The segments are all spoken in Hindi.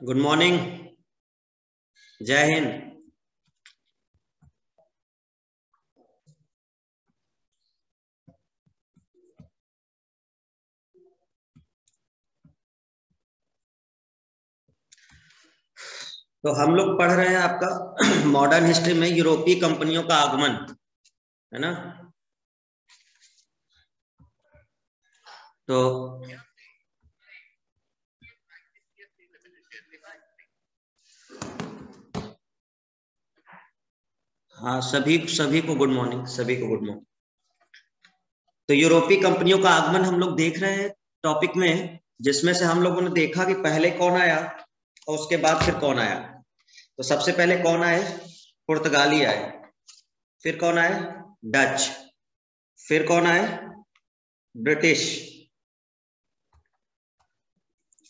गुड मॉर्निंग जय हिंद तो हम लोग पढ़ रहे हैं आपका मॉडर्न हिस्ट्री में यूरोपीय कंपनियों का आगमन, है ना? तो हाँ सभी सभी को गुड मॉर्निंग सभी को गुड मॉर्निंग तो यूरोपीय कंपनियों का आगमन हम लोग देख रहे हैं टॉपिक में, जिसमें से हम लोगों ने देखा कि पहले कौन आया और उसके बाद फिर कौन आया। तो सबसे पहले कौन आए? पुर्तगाली आए। फिर कौन आए? डच। फिर कौन आए? ब्रिटिश।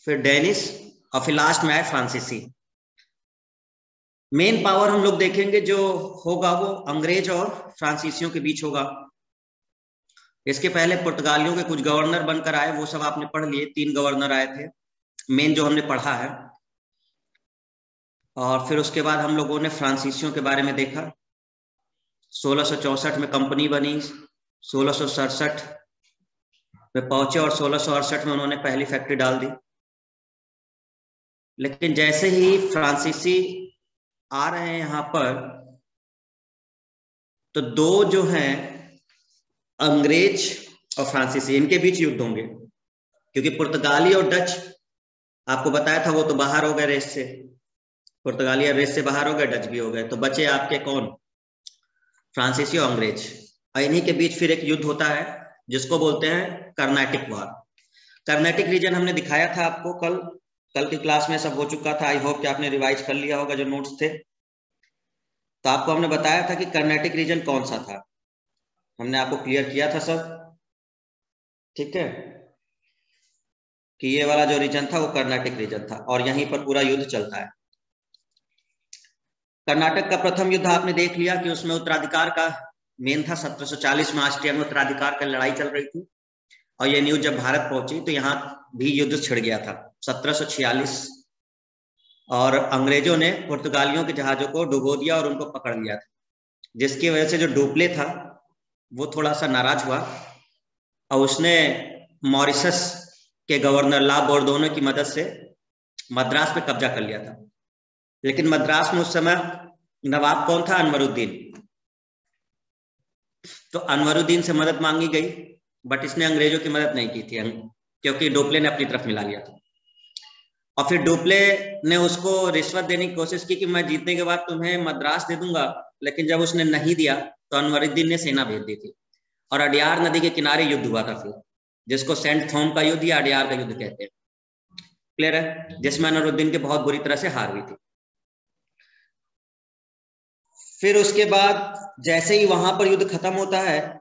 फिर डेनिस और फिर लास्ट में आए फ्रांसीसी। मेन पावर हम लोग देखेंगे जो होगा वो अंग्रेज़ और फ्रांसीसियों के बीच होगा। इसके पहले पुर्तगालियों के कुछ गवर्नर बनकर आए, वो सब आपने पढ़ लिए, तीन गवर्नर आए थे। मेन जो हमने पढ़ा है। और फिर उसके बाद हम लोगों ने फ्रांसीसियों के बारे में देखा। सोलह में कंपनी बनी, सोलह में पहुँचे और सोलह में उन्होंने पहली फैक्ट्री डाल दी। लेकिन जैसे ही फ्रांसीसी आ रहे हैं यहाँ पर तो दो जो हैं, अंग्रेज़ और फ्रांसीसी, इनके बीच युद्ध होंगे। क्योंकि पुर्तगाली और डच, आपको बताया था वो तो बाहर हो गए रेस से। पुर्तगाली और रेस से बाहर हो गए, डच भी हो गए। तो बचे आपके कौन? फ्रांसीसी और अंग्रेज़। और इन्हीं के बीच फिर एक युद्ध होता है, जिसको बोलते हैं कर्नाटिक वार। कर्नाटिक रीजन हमने दिखाया था आपको कल कल की क्लास में सब हो चुका था। आई होप कि आपने रिवाइज कर लिया होगा जो नोट्स थे। तो आपको हमने बताया था कि कर्नाटिक रीजन कौन सा था। हमने आपको क्लियर किया था सब। ठीक है? कि ये वाला जो रीजन था वो कर्नाटिक रीजन था और यहीं पर पूरा युद्ध चलता है। कर्नाटक का प्रथम युद्ध आपने देख लिया कि उसमें उत्तराधिकार का मेन था। 1740 में ऑस्ट्रिया में उत्तराधिकार का लड़ाई चल रही थी। और ये न्यूज़ जब भारत पहुँची तो यहाँ भी युद्ध छिड़ गया था। 1746 और अंग्रेज़ों ने पुर्तगालियों के जहाजों को डुबो दिया और उनको पकड़ लिया था। जिसकी वजह से जो डुप्ले था, वो थोड़ा सा नाराज़ हुआ और उसने मॉरिशस के गवर्नर ला बोर्डोनो की मदद से मद्रास पे कब्जा कर लिया था। लेकिन मद्रास में उस समय नवाब कौन था? अनवरुद्दीन। तो अनवरुद्दीन से मदद मांगी गई, बट इसने अंग्रेज़ों की मदद नहीं की थी, क्योंकि डोपले ने अपनी तरफ़ मिला लिया था। और फिर डोपले ने उसको रिश्वत देने की कोशिश की कि मैं जीतने के बाद तुम्हें मद्रास दे दूँगा, लेकिन जब उसने नहीं दिया तो अनवरुद्दीन ने सेना भेज दी थी। और अडियार नदी के किनारे युद्ध हुआ था फिर, जिसको सेंट थोम का युद्ध या अडियार का युद्ध कहते हैं। क्लियर है? जिसमें अनवरुद्दीन की बहुत बुरी तरह से हार हुई थी। फिर उसके बाद जैसे ही वहाँ पर युद्ध खत्म होता है,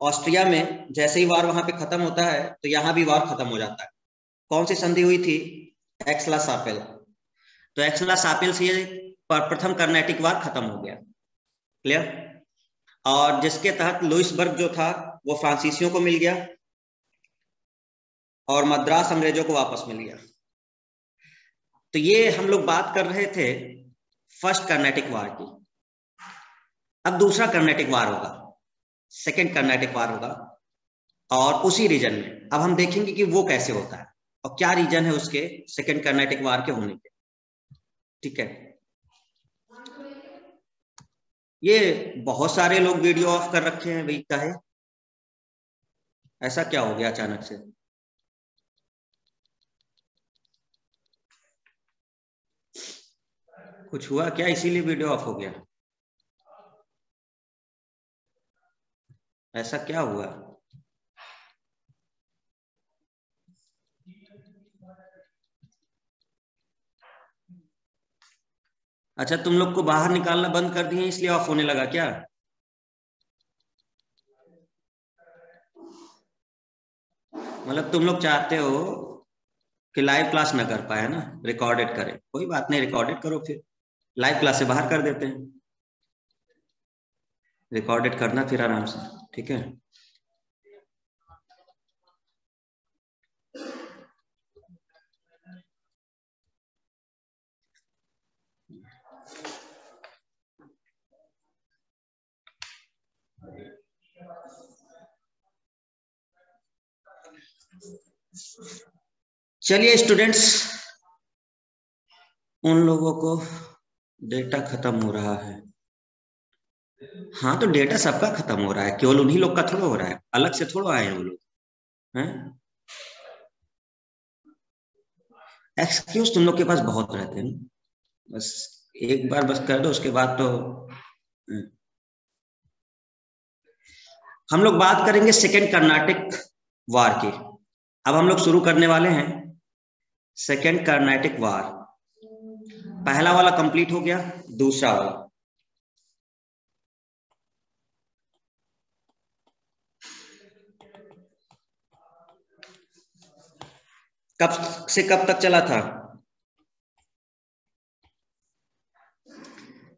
ऑस्ट्रिया में जैसे ही वार वहाँ पे खत्म होता है तो यहाँ भी वार खत्म हो जाता है। कौन सी संधि हुई थी? एक्सला सापेल तो एक्सला सापेल से प्रथम कर्नाटिक वार खत्म हो गया। क्लियर और जिसके तहत लुइसबर्ग जो था, वो फ्रांसीसियों को मिल गया और मद्रास अंग्रेज़ों को वापस मिल गया। तो ये हम लोग बात कर रहे थे फ़र्स्ट कर्नाटिक वार की। अब दूसरा कर्नाटिक वार होगा। सेकेंड कर्नाटिक वार होगा। और उसी रीजन में। अब हम देखेंगे कि वो कैसे होता है। और क्या रीजन है उसके? सेकेंड कर्नाटिक वार के होने के। ठीक है? ये बहुत सारे लोग वीडियो ऑफ़ कर रखे हैं भाई, क्या है? ऐसा क्या हो गया अचानक से? कुछ हुआ क्या? इसीलिए वीडियो ऑफ़ हो गया। ऐसा क्या हुआ? अच्छा तुम लोग को बाहर निकालना बंद कर दिए, इसलिए ऑफ़ होने लगा क्या? मतलब तुम लोग चाहते हो कि लाइव क्लास ना कर पाए ना? रिकॉर्डेड करें। कोई बात नहीं रिकॉर्डेड करो फिर। लाइव क्लास से बाहर कर देते हैं। रिकॉर्डेड करना फिर आराम से, ठीक है? चलिए स्टूडेंट्स उन लोगों को डेटा खत्म हो रहा है। हाँ तो डेटा सबका खत्म हो रहा है, केवल उन्हीं लोग का थोड़ा हो रहा है, अलग से थोड़ा आए हैं वो लोग, हैं? एक्सक्यूज तुम लोग के पास बहुत रहते हैं बस एक बार बस कर दो, उसके बाद तो हम्म। हम लोग बात करेंगे सेकेंड कर्नाटिक वार की। अब हम लोग शुरू करने वाले हैं सेकेंड कर्नाटिक वार पहला वाला कंप्लीट हो गया, दूसरा वाला. कब से कब तक चला था?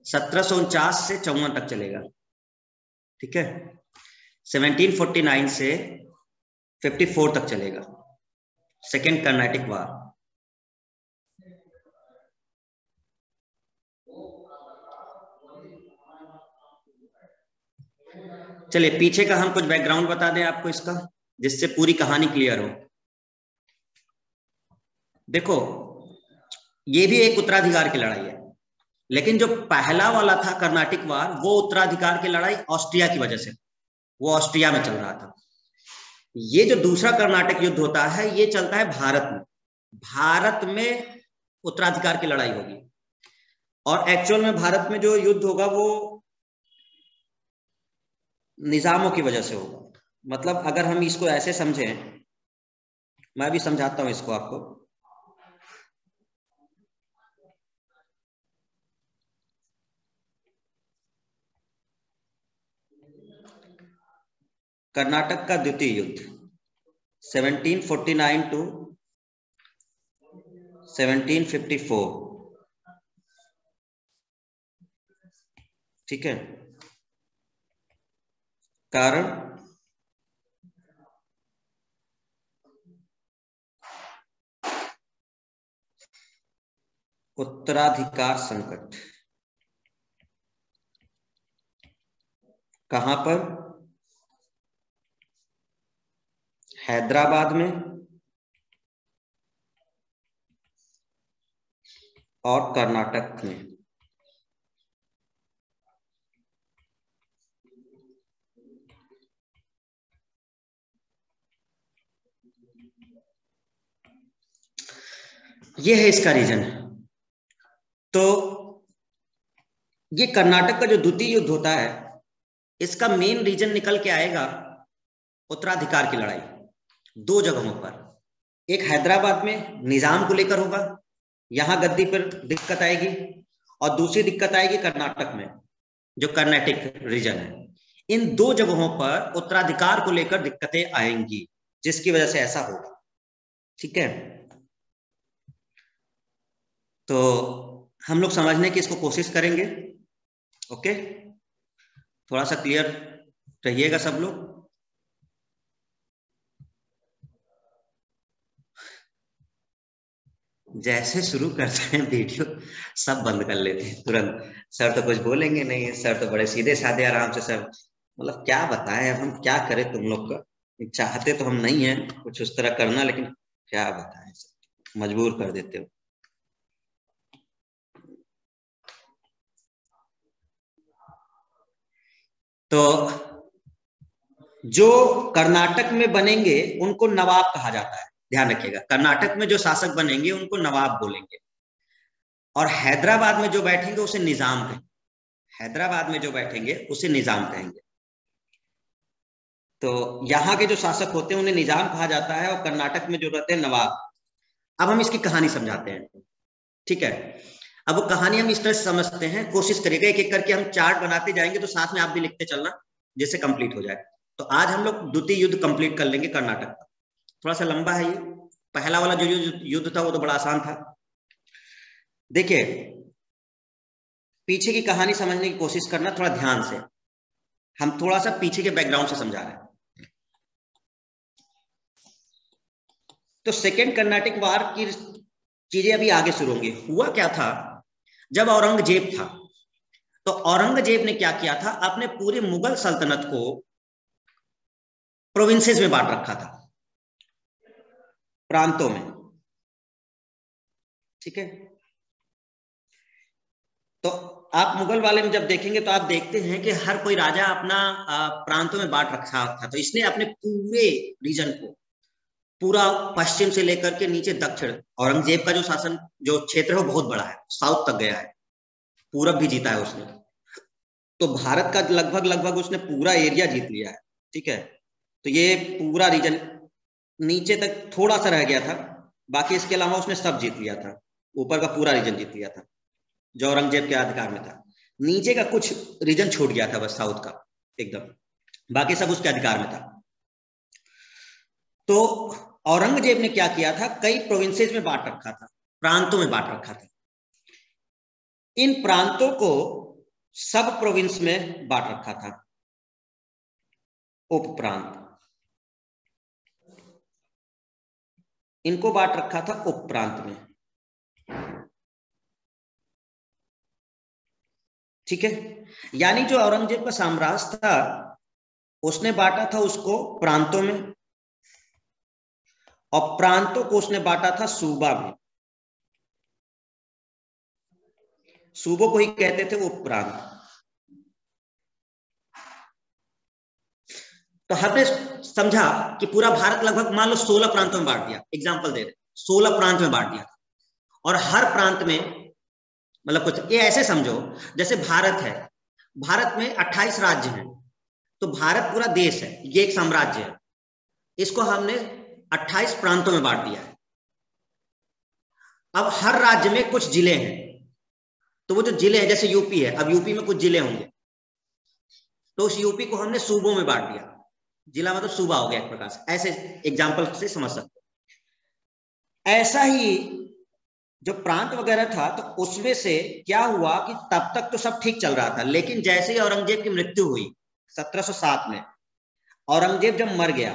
सत्रह से चौवन तक चलेगा, ठीक है? 1749 से 54 तक चलेगा। सेकेंड कर्नाटिक वार चलिए, पीछे का हम कुछ बैकग्राउंड बता दें आपको इसका, जिससे पूरी कहानी क्लियर हो। देखो, ये भी एक उत्तराधिकार की लड़ाई है, लेकिन जो पहला वाला था कर्नाटिक वार वो उत्तराधिकार की लड़ाई ऑस्ट्रिया की वजह से, वो ऑस्ट्रिया में चल रहा था। ये जो दूसरा कर्नाटक युद्ध होता है, ये चलता है भारत में। भारत में उत्तराधिकार की लड़ाई होगी। और एक्चुअल में भारत में जो युद्ध होगा, वो निजामों की वजह से होगा। मतलब अगर हम इसको ऐसे समझें, मैं भी समझाता हूँ इसको आपको। कर्नाटक का द्वितीय युद्ध 1749 टू 1754 ठीक है? कारण? उत्तराधिकार संकट। कहाँ पर? हैदराबाद में और कर्नाटक में। ये है इसका रीजन। तो ये कर्नाटक का जो द्वितीय युद्ध होता है, इसका मेन रीजन निकल के आएगा उत्तराधिकार की लड़ाई। दो जगहों पर। एक हैदराबाद में निज़ाम को लेकर होगा, यहाँ गद्दी पर दिक्कत आएगी, और दूसरी दिक्कत आएगी कर्नाटक में, जो कर्नाटिक रीजन है। इन दो जगहों पर उत्तराधिकार को लेकर दिक्कतें आएँगी, जिसकी वजह से ऐसा होगा। ठीक है? तो हम लोग समझने की इसको कोशिश करेंगे। ओके? थोड़ा सा क्लियर रहिएगा सब लोग। जैसे शुरू करते हैं वीडियो, सब बंद कर लेते हैं तुरंत। सर तो कुछ बोलेंगे नहीं, सर तो बड़े सीधे साधे आराम से सर मतलब क्या बताएँ, अब हम क्या करें तुम लोग का? चाहते तो हम नहीं है, कुछ उस तरह करना, लेकिन क्या बताएँ सर? मजबूर कर देते हो। तो जो कर्नाटक में बनेंगे, उनको नवाब कहा जाता है। ध्यान रखिएगा। कर्नाटक में जो शासक बनेंगे, उनको नवाब बोलेंगे। और हैदराबाद में जो बैठेंगे, उसे निज़ाम कहेंगे। हैदराबाद में जो बैठेंगे, उसे निज़ाम कहेंगे। तो यहाँ के जो शासक होते हैं, उन्हें निज़ाम कहा जाता है और कर्नाटक में जो रहते हैं, नवाब। अब हम इसकी कहानी समझाते हैं। ठीक है? अब वो कहानी हम इस तरह से समझते हैं। कोशिश करिएगा एक एक करके हम चार्ट बनाते जाएँगे तो साथ में आप भी लिखते चलना, जिससे कंप्लीट हो जाए। तो आज हम लोग द्वितीय युद्ध कंप्लीट कर लेंगे कर्नाटक का। थोड़ा सा लंबा है ये। पहला वाला जो युद्ध था वो तो बड़ा आसान था। देखिए, पीछे की कहानी समझने की कोशिश करना थोड़ा ध्यान से। हम थोड़ा सा पीछे के बैकग्राउंड से समझा रहे हैं। तो सेकेंड कर्नाटिक वार की चीज़ें अभी आगे शुरू होंगी। हुआ क्या था? जब औरंगज़ेब था तो औरंगज़ेब ने क्या किया था? अपने पूरे मुगल सल्तनत को प्रोविंसेस में बांट रखा था। प्रांतों में। ठीक है? तो आप मुगल वाले में जब देखेंगे तो आप देखते हैं कि हर कोई राजा अपना प्रांतों में बांट रखा था। तो इसने अपने पूरे रीजन को, पूरा पश्चिम से लेकर के नीचे दक्षिण, औरंगज़ेब का जो शासन, जो क्षेत्र है वो बहुत बड़ा है, साउथ तक गया है। पूरब भी जीता है उसने। तो भारत का लगभग लगभग उसने पूरा एरिया जीत लिया है। ठीक है? तो ये पूरा रीजन नीचे तक थोड़ा सा रह गया था। बाकी इसके अलावा उसने सब जीत लिया था। ऊपर का पूरा रीजन जीत लिया था। जो औरंगज़ेब के अधिकार में था। नीचे का कुछ रीजन छूट गया था बस साउथ का, एकदम। बाकी सब उसके अधिकार में था। तो औरंगज़ेब ने क्या किया था? कई प्रोविंसेस में बांट रखा था। प्रांतों में बांट रखा था। इन प्रांतों को सब प्रोविंस में बांट रखा था। उप प्रांत इनको बांट रखा था उप प्रांत में। ठीक है? यानी जो औरंगज़ेब का साम्राज्य था, उसने बांटा था उसको प्रांतों में और प्रांतों को उसने बांटा था सूबा में। सूबों को ही कहते थे वो प्रांत तो हमने समझा कि पूरा भारत लगभग मान लो सोलह प्रांतों में बांट दिया। एग्ज़ाम्पल दे रहे सोलह प्रांत में बांट दिया। और हर प्रांत में मतलब कुछ, ये ऐसे समझो, जैसे भारत है। भारत में 28 राज्य हैं। तो भारत पूरा देश है। ये एक साम्राज्य है। इसको हमने 28 प्रांतों में बांट दिया है। अब हर राज्य में कुछ ज़िले हैं। तो वो जो ज़िले हैं, जैसे यूपी है, अब यूपी में कुछ ज़िले होंगे। तो उस यूपी को हमने सूबों में बांट दिया। जिला मतलब सूबा हो गया एक प्रकार से। ऐसे एग्ज़ाम्पल से समझ सकते ऐसा ही जो प्रांत वगैरह था तो उसमें से क्या हुआ कि तब तक तो सब ठीक चल रहा था, लेकिन जैसे ही औरंगज़ेब की मृत्यु हुई 1707 में, औरंगज़ेब जब मर गया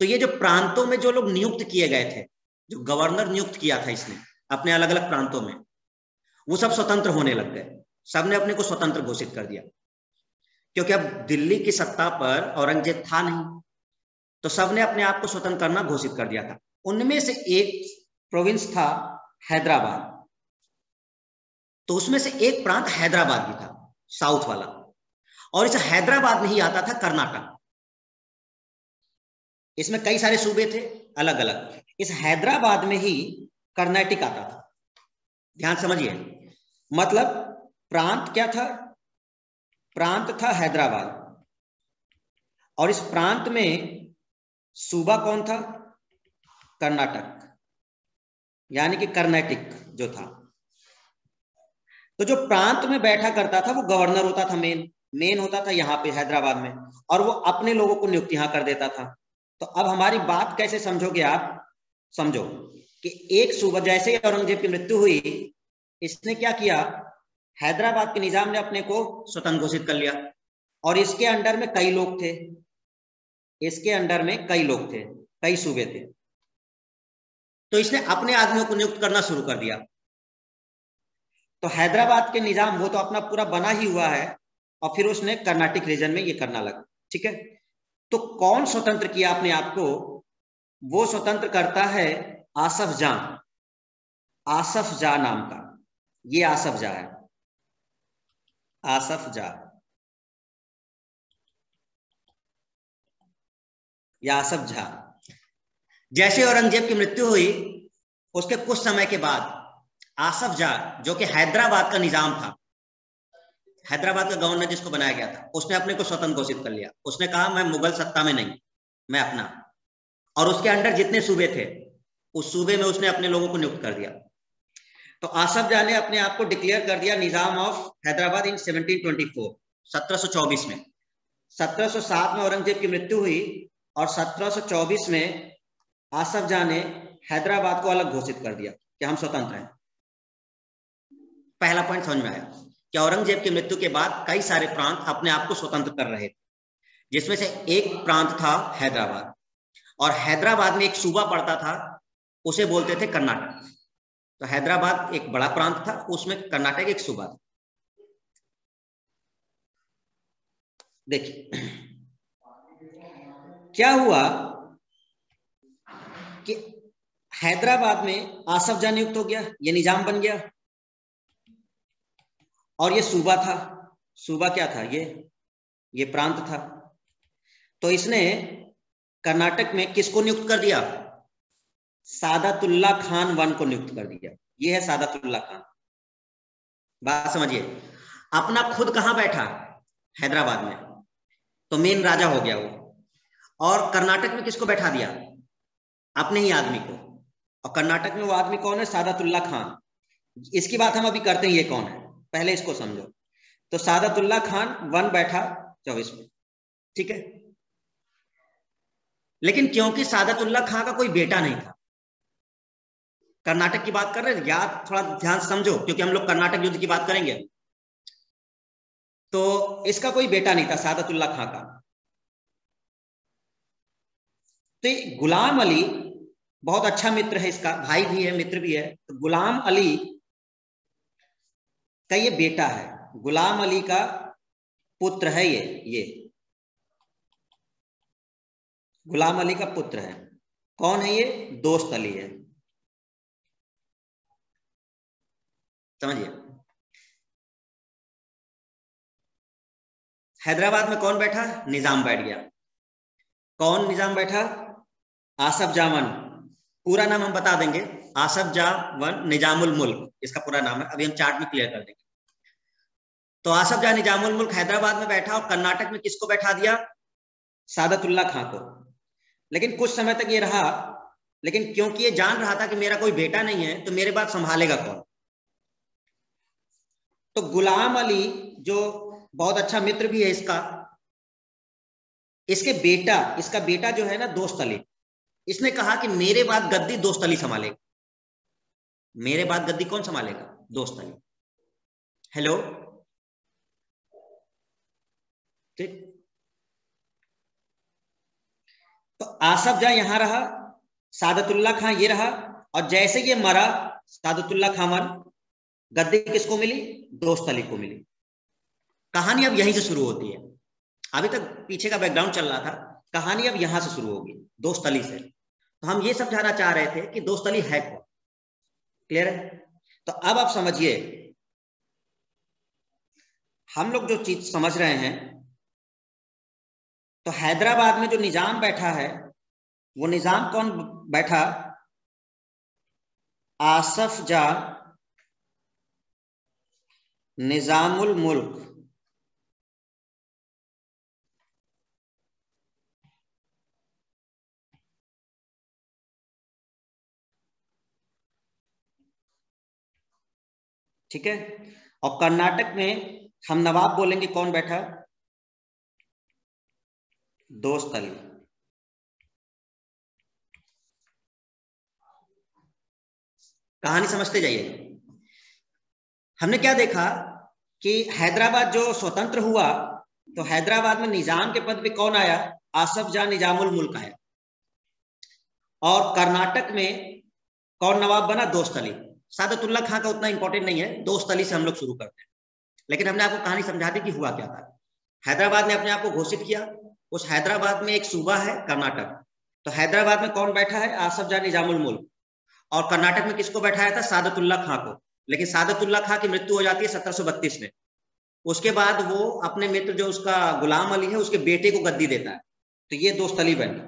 तो ये जो प्रांतों में जो लोग नियुक्त किए गए थे, जो गवर्नर नियुक्त किया था इसने, अपने अलग अलग प्रांतों में, वो सब स्वतंत्र होने लग गए। सबने अपने को स्वतंत्र घोषित कर दिया। क्योंकि अब दिल्ली की सत्ता पर औरंगज़ेब था नहीं तो सबने अपने आप को स्वतंत्र करना घोषित कर दिया था। उनमें से एक प्रोविंस था हैदराबाद। तो उसमें से एक प्रांत हैदराबाद भी था, साउथ वाला। और इसे हैदराबाद में ही आता था, कर्नाटक। इसमें कई सारे सूबे थे अलग अलग इस हैदराबाद में ही कर्नाटक आता था। ध्यान समझिए मतलब प्रांत क्या था? प्रांत था हैदराबाद। और इस प्रांत में सूबा कौन था? कर्नाटक। यानी कि कर्नाटिक जो था। तो जो प्रांत में बैठा करता था, वो गवर्नर होता था मेन मेन होता था यहाँ पे हैदराबाद में। और वो अपने लोगों को नियुक्त यहाँ कर देता था। तो अब हमारी बात कैसे समझोगे आप? समझो कि एक सूबा, जैसे ही औरंगज़ेब की मृत्यु हुई, इसने क्या किया? हैदराबाद के निज़ाम ने अपने को स्वतंत्र घोषित कर लिया। और इसके अंडर में कई लोग थे। इसके अंडर में कई लोग थे, कई सूबे थे। तो इसने अपने आदमियों को नियुक्त करना शुरू कर दिया। तो हैदराबाद के निज़ाम, वो तो अपना पूरा बना ही हुआ है, और फिर उसने कर्नाटक रीजन में ये करना लगा। ठीक है? तो कौन स्वतंत्र किया अपने आप को? वो स्वतंत्र करता है आसफ जा आसफ जा नाम का। ये आसफ जा है। आसफ जा। या आसफ झा। जैसे औरंगज़ेब की मृत्यु हुई, उसके कुछ समय के बाद आसफ जा जो कि हैदराबाद का निज़ाम था, हैदराबाद का गवर्नर जिसको बनाया गया था, उसने अपने को स्वतंत्र घोषित कर लिया। उसने कहा, मैं मुगल सत्ता में नहीं, मैं अपना और उसके अंडर जितने सूबे थे, उस सूबे में उसने अपने लोगों को नियुक्त कर दिया। तो आसफ जा ने अपने आप को डिक्लेयर कर दिया निज़ाम ऑफ़ हैदराबाद इन 1724 1724 में। 1707 में औरंगज़ेब की मृत्यु हुई और 1724 में आसफ जा ने हैदराबाद को अलग घोषित कर दिया कि हम स्वतंत्र हैं। पहला पॉइंट समझ में आया कि औरंगज़ेब की मृत्यु के बाद कई सारे प्रांत अपने आप को स्वतंत्र कर रहे थे, जिसमें से एक प्रांत था हैदराबाद। और हैदराबाद में एक सूबा पड़ता था, उसे बोलते थे कर्नाटक। तो हैदराबाद एक बड़ा प्रांत था, उसमें कर्नाटक एक सूबा था। देखिए, क्या हुआ कि हैदराबाद में आसफ जान नियुक्त हो गया, ये निज़ाम बन गया। और ये सूबा था। सूबा क्या था? ये ये प्रांत था। तो इसने कर्नाटक में किसको नियुक्त कर दिया? सादतुल्ला खान वन को नियुक्त कर दिया। ये है सादतुल्ला खान। बात समझिए। अपना खुद कहाँ बैठा? हैदराबाद में। तो मेन राजा हो गया वो। और कर्नाटक में किसको बैठा दिया? अपने ही आदमी को। और कर्नाटक में वो आदमी कौन है? सादतुल्ला खान। इसकी बात हम अभी करते हैं, ये कौन है? पहले इसको समझो। तो सादतुल्ला खान वन बैठा चौबीस में। ठीक है? लेकिन क्योंकि सादतुल्ला खान का कोई बेटा नहीं था कर्नाटक की बात कर रहे हैं, याद थोड़ा ध्यान समझो, क्योंकि हम लोग कर्नाटक युद्ध की बात करेंगे। तो इसका कोई बेटा नहीं था सादतुल्ला खां का। तो गुलाम अली, बहुत अच्छा मित्र है इसका, भाई भी है, मित्र भी है। तो गुलाम अली का ये बेटा है, गुलाम अली का पुत्र है ये ये। गुलाम अली का पुत्र है। कौन है ये? दोस्त अली है। समझिए हैदराबाद में कौन बैठा? निज़ाम बैठ गया। कौन निज़ाम बैठा? आसफ जामन पूरा नाम हम बता देंगे। आसफ जामन निजामुल मुल्क। इसका पूरा नाम है। अभी हम चार्ट में क्लियर कर देंगे। तो आसफ जा निजामुल मुल्क हैदराबाद में बैठा और कर्नाटक में किसको बैठा दिया? सादतुल्ला खां को। लेकिन कुछ समय तक ये रहा, लेकिन क्योंकि ये जान रहा था कि मेरा कोई बेटा नहीं है तो मेरे बाद संभालेगा कौन? तो गुलाम अली जो बहुत अच्छा मित्र भी है इसका, इसके बेटा, इसका बेटा जो है ना दोस्त अली, इसने कहा कि मेरे बाद गद्दी दोस्त अली संभालेगा। मेरे बाद गद्दी कौन संभालेगा? दोस्त अली। हेलो ठीक। तो आसफ जहाँ यहाँ रहा, सादतुल्ला खां ये रहा, और जैसे ये मरा, सादतुल्ला खां मर। गद्दी किसको मिली? दोस्त अली को मिली। कहानी अब यहीं से शुरू होती है। अभी तक पीछे का बैकग्राउंड चल रहा था। कहानी अब यहाँ से शुरू होगी, दोस्त अली से। तो हम ये समझाना चाह रहे थे कि दोस्त अली है कौन? क्लियर है? तो अब आप समझिए, हम लोग जो चीज़ समझ रहे हैं तो हैदराबाद में जो निज़ाम बैठा है, वो निज़ाम कौन बैठा? आसफ जा निजामुल मुल्क। ठीक है? और कर्नाटक में हम नवाब बोलेंगे, कौन बैठा? दोस्त अली। कहानी समझते जाइए। हमने क्या देखा? कि हैदराबाद जो स्वतंत्र हुआ तो हैदराबाद में निज़ाम के पद पे कौन आया? आसफ जा निजामुल मुल्क आया। और कर्नाटक में कौन नवाब बना? दोस्त अली। सादतुल्ला खां का उतना इंपॉर्टेंट नहीं है। दोस्त अली से हम लोग शुरू करते हैं। लेकिन हमने आपको कहानी समझा दी कि हुआ क्या था। हैदराबाद ने अपने आप को घोषित किया। उस हैदराबाद में एक सूबा है कर्नाटक। तो हैदराबाद में कौन बैठा है? आसफ जा निजामुल मुल्क। और कर्नाटक में किसको बैठाया था? सादतुल्ला खां को। लेकिन सादतुल्ला खां की मृत्यु हो जाती है सत्रह सौ बत्तीस में। उसके बाद वो अपने मित्र जो उसका गुलाम अली है, उसके बेटे को गद्दी देता है। तो ये दोस्त अली बन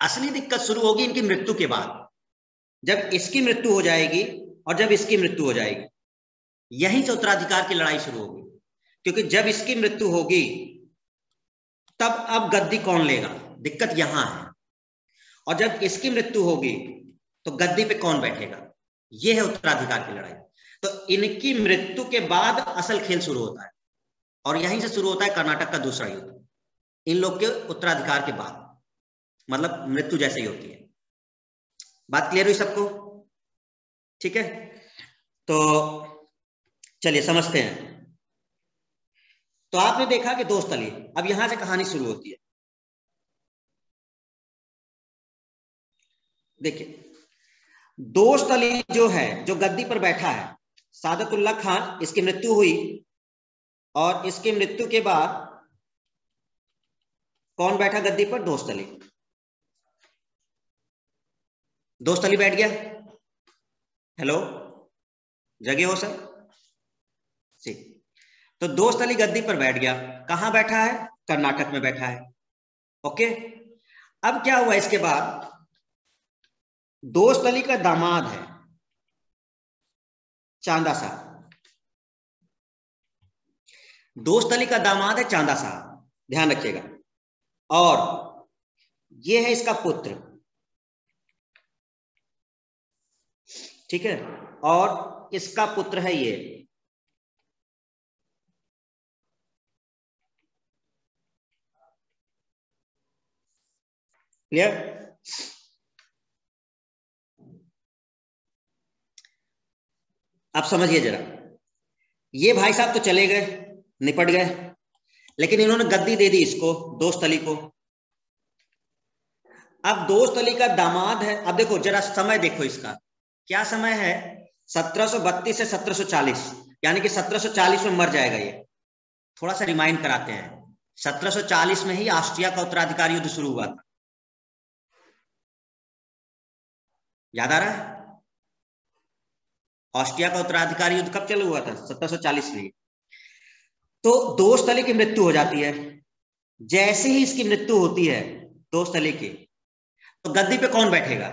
असली दिक्कत शुरू होगी इनकी मृत्यु के बाद। जब इसकी मृत्यु हो जाएगी और जब इसकी मृत्यु हो जाएगी, यहीं से उत्तराधिकार की लड़ाई शुरू होगी। क्योंकि जब इसकी मृत्यु होगी, तब अब गद्दी कौन लेगा? दिक्कत यहाँ है। और जब इसकी मृत्यु होगी तो गद्दी पे कौन बैठेगा? यह है उत्तराधिकार की लड़ाई। तो इनकी मृत्यु के बाद असल खेल शुरू होता है। और यहीं से शुरू होता है कर्नाटक का दूसरा युद्ध। इन लोग के उत्तराधिकार के बाद। मतलब मृत्यु जैसे ही होती है। बात क्लियर हुई सबको? ठीक है? तो चलिए समझते हैं। तो आपने देखा कि दोस्त अली, अब यहाँ से कहानी शुरू होती है। देखिए, दोस्त अली जो है, जो गद्दी पर बैठा है सादतुल्ला खान, इसकी मृत्यु हुई। और इसकी मृत्यु के बाद कौन बैठा गद्दी पर? दोस्त अली। दोस्त अली बैठ गया। हेलो? जगे हो सर? ठीक तो दोस्त अली गद्दी पर बैठ गया। कहाँ बैठा है? कर्नाटक में बैठा है। ओके? अब क्या हुआ इसके बाद? दोस्त अली का दामाद है। चांदा साहब दोस्त अली का दामाद है चांदा साहब ध्यान रखिएगा। और ये है इसका पुत्र। ठीक है? और इसका पुत्र है ये। क्लियर आप समझिए जरा। ये भाई साहब तो चले गए, निपट गए, लेकिन इन्होंने गद्दी दे दी इसको, दोस्त अली को। अब दोस्त अली का दामाद है, अब देखो, जरा समय देखो इसका। क्या समय है? 1732 से 1740 यानी कि 1740 में मर जाएगा ये। थोड़ा सा रिमाइंड कराते हैं। 1740 में ही ऑस्ट्रिया का उत्तराधिकार युद्ध शुरू हुआ था। याद आ रहा है? ऑस्ट्रिया का उत्तराधिकारी युद्ध कब चालू हुआ था? 1740 में। तो दोस्त अली की मृत्यु हो जाती है। जैसे ही इसकी मृत्यु होती है दोस्त अली की तो गद्दी पे कौन बैठेगा?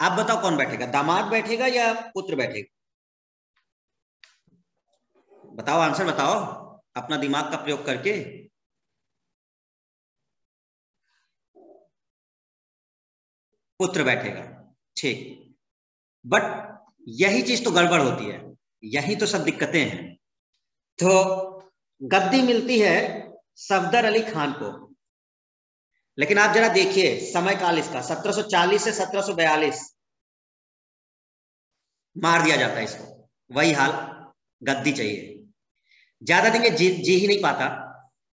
आप बताओ कौन बैठेगा? दामाद बैठेगा या पुत्र बैठेगा? बताओ, आंसर बताओ। अपना दिमाग का प्रयोग करके। पुत्र बैठेगा। ठीक बट यही चीज़ तो गड़बड़ होती है। यही तो सब दिक्कतें हैं। तो गद्दी मिलती है सफदर अली खान को। लेकिन आप जरा देखिए समय काल इसका 1740 से 1742 मार दिया जाता है इसको। वही हाल गद्दी चाहिए। ज़्यादा दिन ये जी, जी ही नहीं पाता।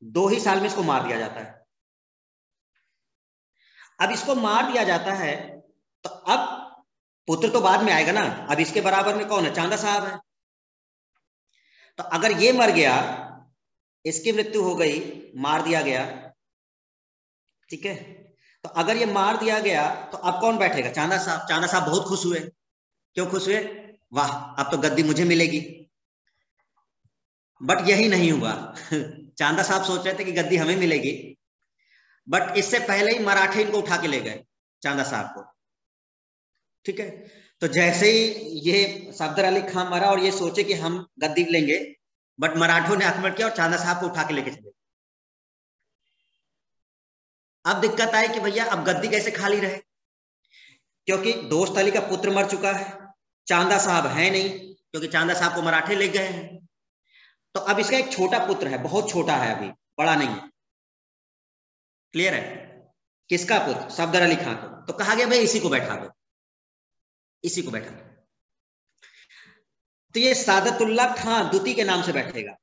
दो ही साल में इसको मार दिया जाता है। अब इसको मार दिया जाता है तो अब पुत्र तो बाद में आएगा ना। अब इसके बराबर में कौन है? चांदा साहब है। तो अगर ये मर गया, इसकी मृत्यु हो गई, मार दिया गया, ठीक है? तो अगर ये मार दिया गया तो अब कौन बैठेगा? चांदा साहब। चांदा साहब बहुत खुश हुए। क्यों खुश हुए? वाह, अब तो गद्दी मुझे मिलेगी। बट यही नहीं हुआ। चांदा साहब सोच रहे थे कि गद्दी हमें मिलेगी। बट इससे पहले ही मराठे इनको उठा के ले गए, चांदा साहब को। ठीक है? तो जैसे ही ये सफदर अली खान मरा और ये सोचे कि हम गद्दी लेंगे बट मराठों ने आक्रमण किया और चांदा साहब को उठा के लेके चले। अब दिक्कत आई कि भैया, अब गद्दी कैसे खाली रहे? क्योंकि दोस्त अली का पुत्र मर चुका है, चांदा साहब है नहीं, क्योंकि चांदा साहब को मराठे ले गए हैं। तो अब इसका एक छोटा पुत्र है, बहुत छोटा है अभी, बड़ा नहीं। क्लियर है? किसका पुत्र? सफदर अली खान को। तो कहा गया भाई इसी को बैठा दो। इसी को बैठा तो ये सादतुल्ला खान द्वितीय के नाम से बैठेगा।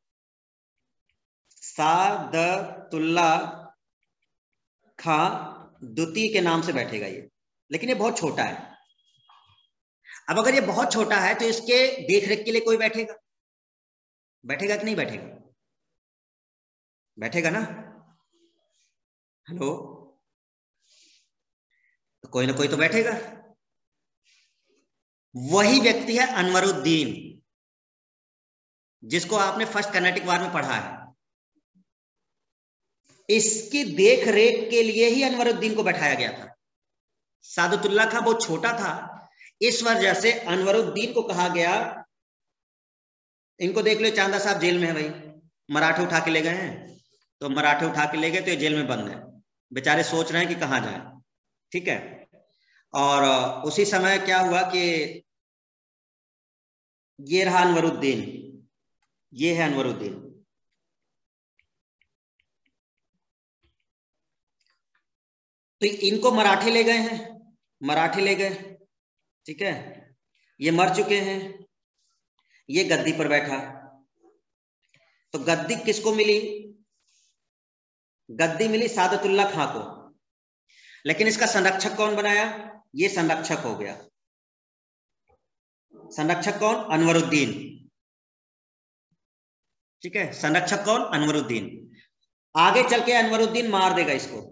सादतुल्ला खां द्वितीय के नाम से बैठेगा ये। लेकिन ये बहुत छोटा है। अब अगर ये बहुत छोटा है तो इसके देखरेख के लिए कोई बैठेगा? बैठेगा कि नहीं बैठेगा? बैठेगा ना? हेलो? तो कोई ना कोई तो बैठेगा। वही व्यक्ति है अनवरुद्दीन, जिसको आपने फ़र्स्ट कर्नाटिक वार में पढ़ा है। इसकी देख रेख के लिए ही अनवरुद्दीन को बैठाया गया था। सादतुल्ला खां बहुत छोटा था। इस वजह से अनवरुद्दीन को कहा गया, इनको देख लो, चांदा साहब जेल में है भाई। मराठे उठा के ले गए हैं। तो मराठे उठा के ले गए तो ये जेल में बंद है। बेचारे सोच रहे हैं कि कहाँ जाए। ठीक है? और उसी समय क्या हुआ कि ये रहा अनवरुद्दीन ये है अनवरुद्दीन। तो इनको मराठे ले गए हैं, मराठे ले गए, ठीक है? ये मर चुके हैं, ये गद्दी पर बैठा। तो गद्दी किसको मिली? गद्दी मिली सादतुल्ला खां को। लेकिन इसका संरक्षक कौन बनाया? ये संरक्षक हो गया। संरक्षक कौन? अनवरुद्दीन। ठीक है? संरक्षक कौन? अनवरुद्दीन। आगे चल के अनवरुद्दीन मार देगा इसको।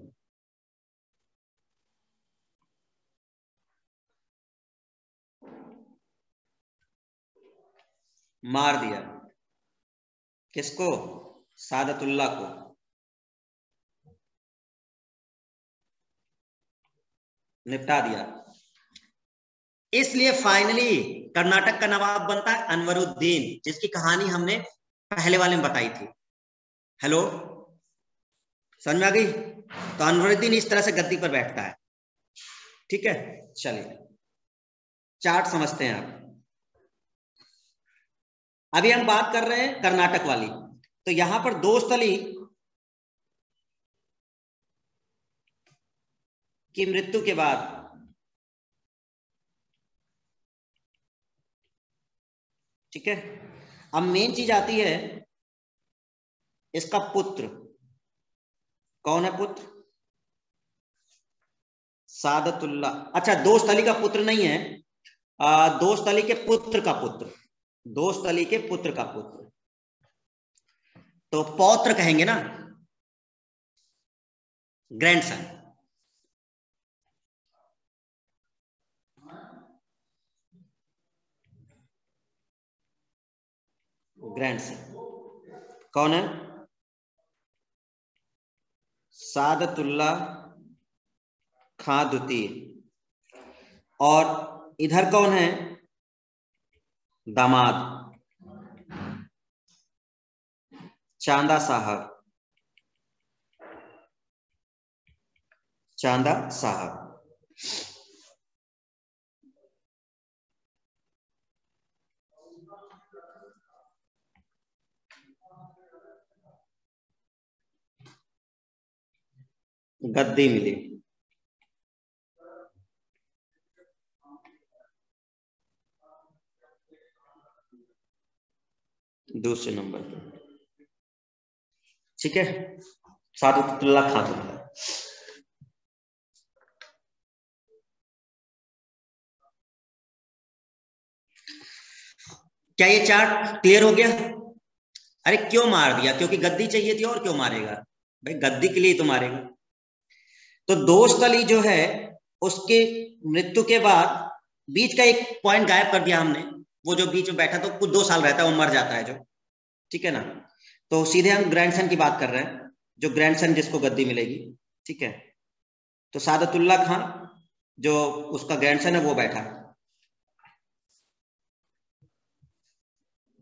मार दिया। किसको? सादतुल्ला को। निपटा दिया। इसलिए फाइनली कर्नाटक का नवाब बनता है अनवरुद्दीन, जिसकी कहानी हमने पहले वाले में बताई थी। हेलो समझ आ गई? तो अनवरुद्दीन इस तरह से गद्दी पर बैठता है। ठीक है? चलिए। चार्ट समझते हैं आप। अभी हम बात कर रहे हैं कर्नाटक वाली। तो यहाँ पर दो स्थली की मृत्यु के बाद। ठीक है? अब मेन चीज़ आती है इसका पुत्र। कौन है पुत्र? सादतुल्ला। अच्छा दोस्त अली का पुत्र नहीं है। आ, दोस्त अली के पुत्र का पुत्र। दोस्त अली के पुत्र का पुत्र। तो पौत्र कहेंगे ना? ग्रैंडसन ग्रैंडसन कौन है? सादतुल्ला खां द्वितीय और इधर कौन है? दामाद। चांदा साहब। चांदा साहब। गद्दी मिली। दूसरे नंबर पर ठीक है? सादुल्ला खान क्या ये चार्ट क्लियर हो गया? अरे क्यों मार दिया? क्योंकि गद्दी चाहिए थी और क्यों मारेगा? भाई गद्दी के लिए तो मारेगा। तो दोस्त अली जो है, उसके मृत्यु के बाद बीच का एक पॉइंट गायब कर दिया हमने। वो जो बीच में बैठा तो कुछ दो साल रहता है, वो मर जाता है जो। ठीक है ना? तो सीधे हम ग्रैंडसन की बात कर रहे हैं, जो ग्रैंडसन जिसको गद्दी मिलेगी। ठीक है? तो सादतुल्ला खान, जो उसका ग्रैंडसन है, वो बैठा।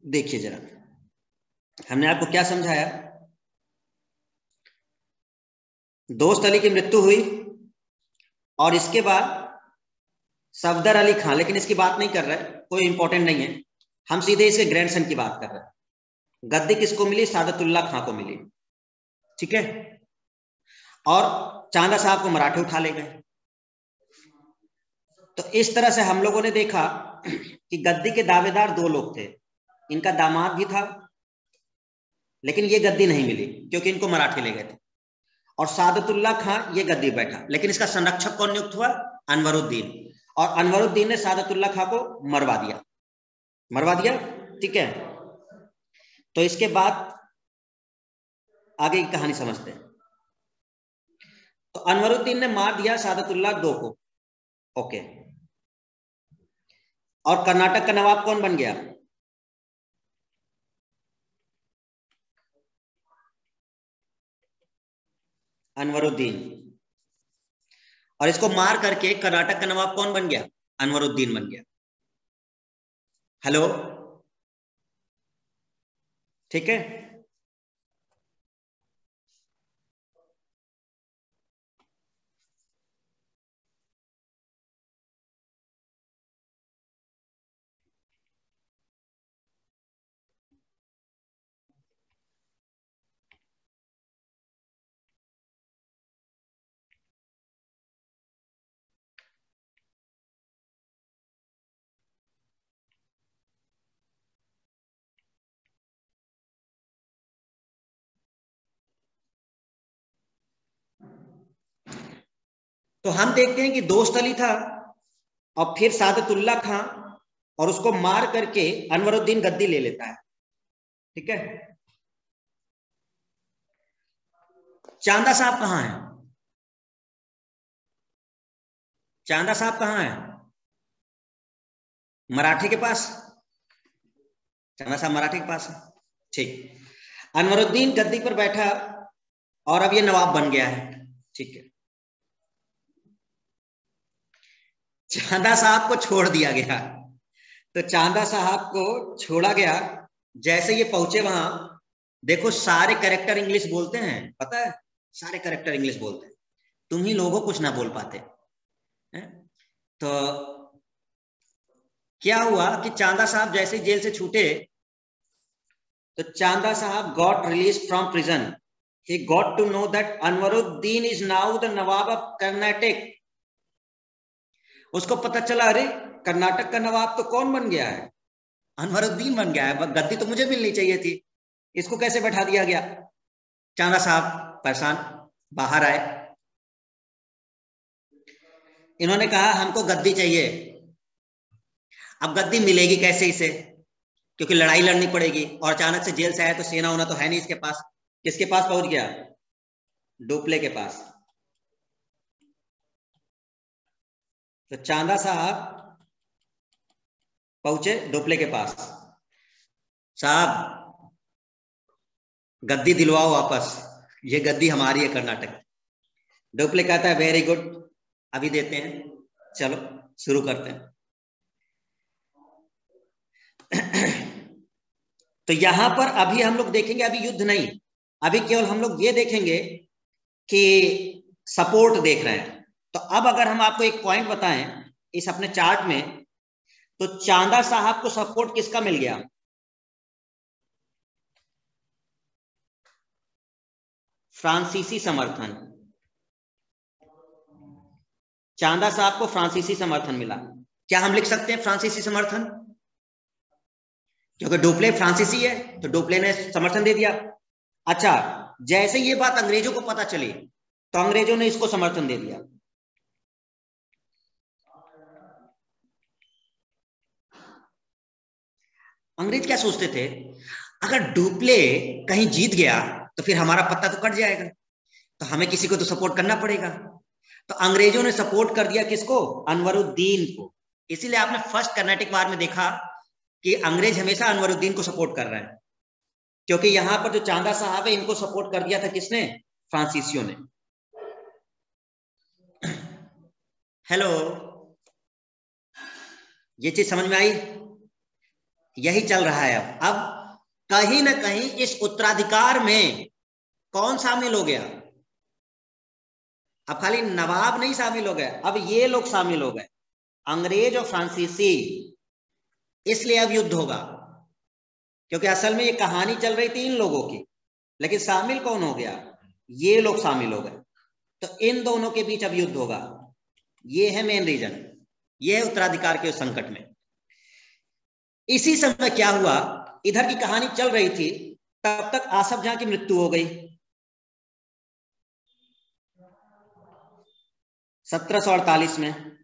देखिए जरा। हमने आपको क्या समझाया? दोस्त अली की मृत्यु हुई और इसके बाद सफदर अली खान, लेकिन इसकी बात नहीं कर रहे, कोई इंपॉर्टेंट नहीं है। हम सीधे इसके ग्रैंडसन की बात कर रहे हैं। गद्दी किसको मिली? सादतुल्ला खां को मिली। ठीक है? और चांदा साहब को मराठे उठा ले गए। तो इस तरह से हम लोगों ने देखा कि गद्दी के दावेदार दो लोग थे। इनका दामाद भी था, लेकिन ये गद्दी नहीं मिली, क्योंकि इनको मराठे ले गए थे। और सादतुल्ला खां ये गद्दी बैठा। लेकिन इसका संरक्षक कौन नियुक्त हुआ? अनवरुद्दीन। और अनवरुद्दीन ने सादतुल्ला खां को मरवा दिया। मरवा दिया? ठीक है। तो इसके बाद आगे की कहानी समझते हैं। तो अनवरुद्दीन ने मार दिया सादतुल्ला दो को। ओके। और कर्नाटक का नवाब कौन बन गया? अनवरुद्दीन। और इसको मार करके कर्नाटक का नवाब कौन बन गया? अनवरुद्दीन बन गया। हेलो? ठीक है? तो हम देखते हैं कि दोस्त अली था और फिर सादतुल्ला खां और उसको मार करके अनवरुद्दीन गद्दी ले लेता है। ठीक है? चांदा साहब कहाँ है? चांदा साहब कहाँ है? मराठे के पास? चांदा साहब मराठी के पास है। ठीक। अनवरुद्दीन गद्दी पर बैठा और अब ये नवाब बन गया है। ठीक है। चांदा साहब को छोड़ दिया गया। तो चांदा साहब को छोड़ा गया। जैसे ये पहुँचे वहाँ, देखो सारे करेक्टर इंग्लिश बोलते हैं, पता है? सारे करेक्टर इंग्लिश बोलते हैं। तुम ही लोगों कुछ ना बोल पाते। है? तो क्या हुआ कि चांदा साहब जैसे जेल से छूटे तो Chanda Sahib got release from prison he got to know that Anwaruddin is now the Nawab of Carnatic. उसको पता चला, अरे, कर्नाटक का नवाब तो कौन बन गया है? अनवरुद्दीन बन गया है, गद्दी तो मुझे मिलनी चाहिए थी। इसको कैसे बैठा दिया गया? चांदा साहब, परेशान, बाहर आए। इन्होंने कहा, हमको गद्दी चाहिए। अब गद्दी मिलेगी कैसे इसे? क्योंकि लड़ाई लड़नी पड़ेगी, और अचानक से जेल से आया तो सेना होना तो है नहीं इसके पास। किसके पास पहुँच गया? डोपले के पास। तो चांदा साहब पहुँचे डोपले के पास। साहब, गद्दी दिलवाओ वापस। ये गद्दी हमारी है कर्नाटक डोपले कहता है वेरी गुड अभी देते हैं। चलो, शुरू करते हैं। तो यहाँ पर अभी हम लोग देखेंगे, अभी युद्ध नहीं। अभी केवल हम लोग ये देखेंगे कि सपोर्ट देख रहे हैं। तो अब अगर हम आपको एक पॉइंट बताएँ, इस अपने चार्ट में तो चांदा साहब को सपोर्ट किसका मिल गया? फ्रांसीसी समर्थन। चांदा साहब को फ्रांसीसी समर्थन मिला। क्या हम लिख सकते हैं फ्रांसीसी समर्थन? क्योंकि डोपले फ्रांसीसी है तो डोपले ने समर्थन दे दिया। अच्छा जैसे ये बात अंग्रेज़ों को पता चली तो अंग्रेज़ों ने इसको समर्थन दे दिया। अंग्रेज़ क्या सोचते थे? अगर डुप्ले कहीं जीत गया तो फिर हमारा पत्ता तो कट जाएगा। तो हमें किसी को तो सपोर्ट करना पड़ेगा। तो अंग्रेज़ों ने सपोर्ट कर दिया किसको? अनवरुद्दीन को। इसीलिए आपने फ़र्स्ट कर्नाटिक वार में देखा कि अंग्रेज़ हमेशा अनवरुद्दीन को सपोर्ट कर रहे हैं। क्योंकि यहाँ पर जो चांदा साहब है, इनको सपोर्ट कर दिया था किसने? फ्रांसीसियों ने। हेलो ये चीज़ समझ में आई? यही चल रहा है अब। अब कहीं ना कहीं इस उत्तराधिकार में कौन शामिल हो गया? अब खाली नवाब नहीं शामिल हो गए, अब ये लोग शामिल हो गए। अंग्रेज़ और फ्रांसीसी, इसलिए अब युद्ध होगा, क्योंकि असल में ये कहानी चल रही थी इन लोगों की, लेकिन शामिल कौन हो गया? ये लोग शामिल हो गए। तो इन दोनों के बीच अब युद्ध होगा। ये है मेन रीजन ये है उत्तराधिकार के संकट में। इसी समय क्या हुआ? इधर की कहानी चल रही थी। तब तक आसफ जहाँ की मृत्यु हो गई। सत्रह अड़तालीस में।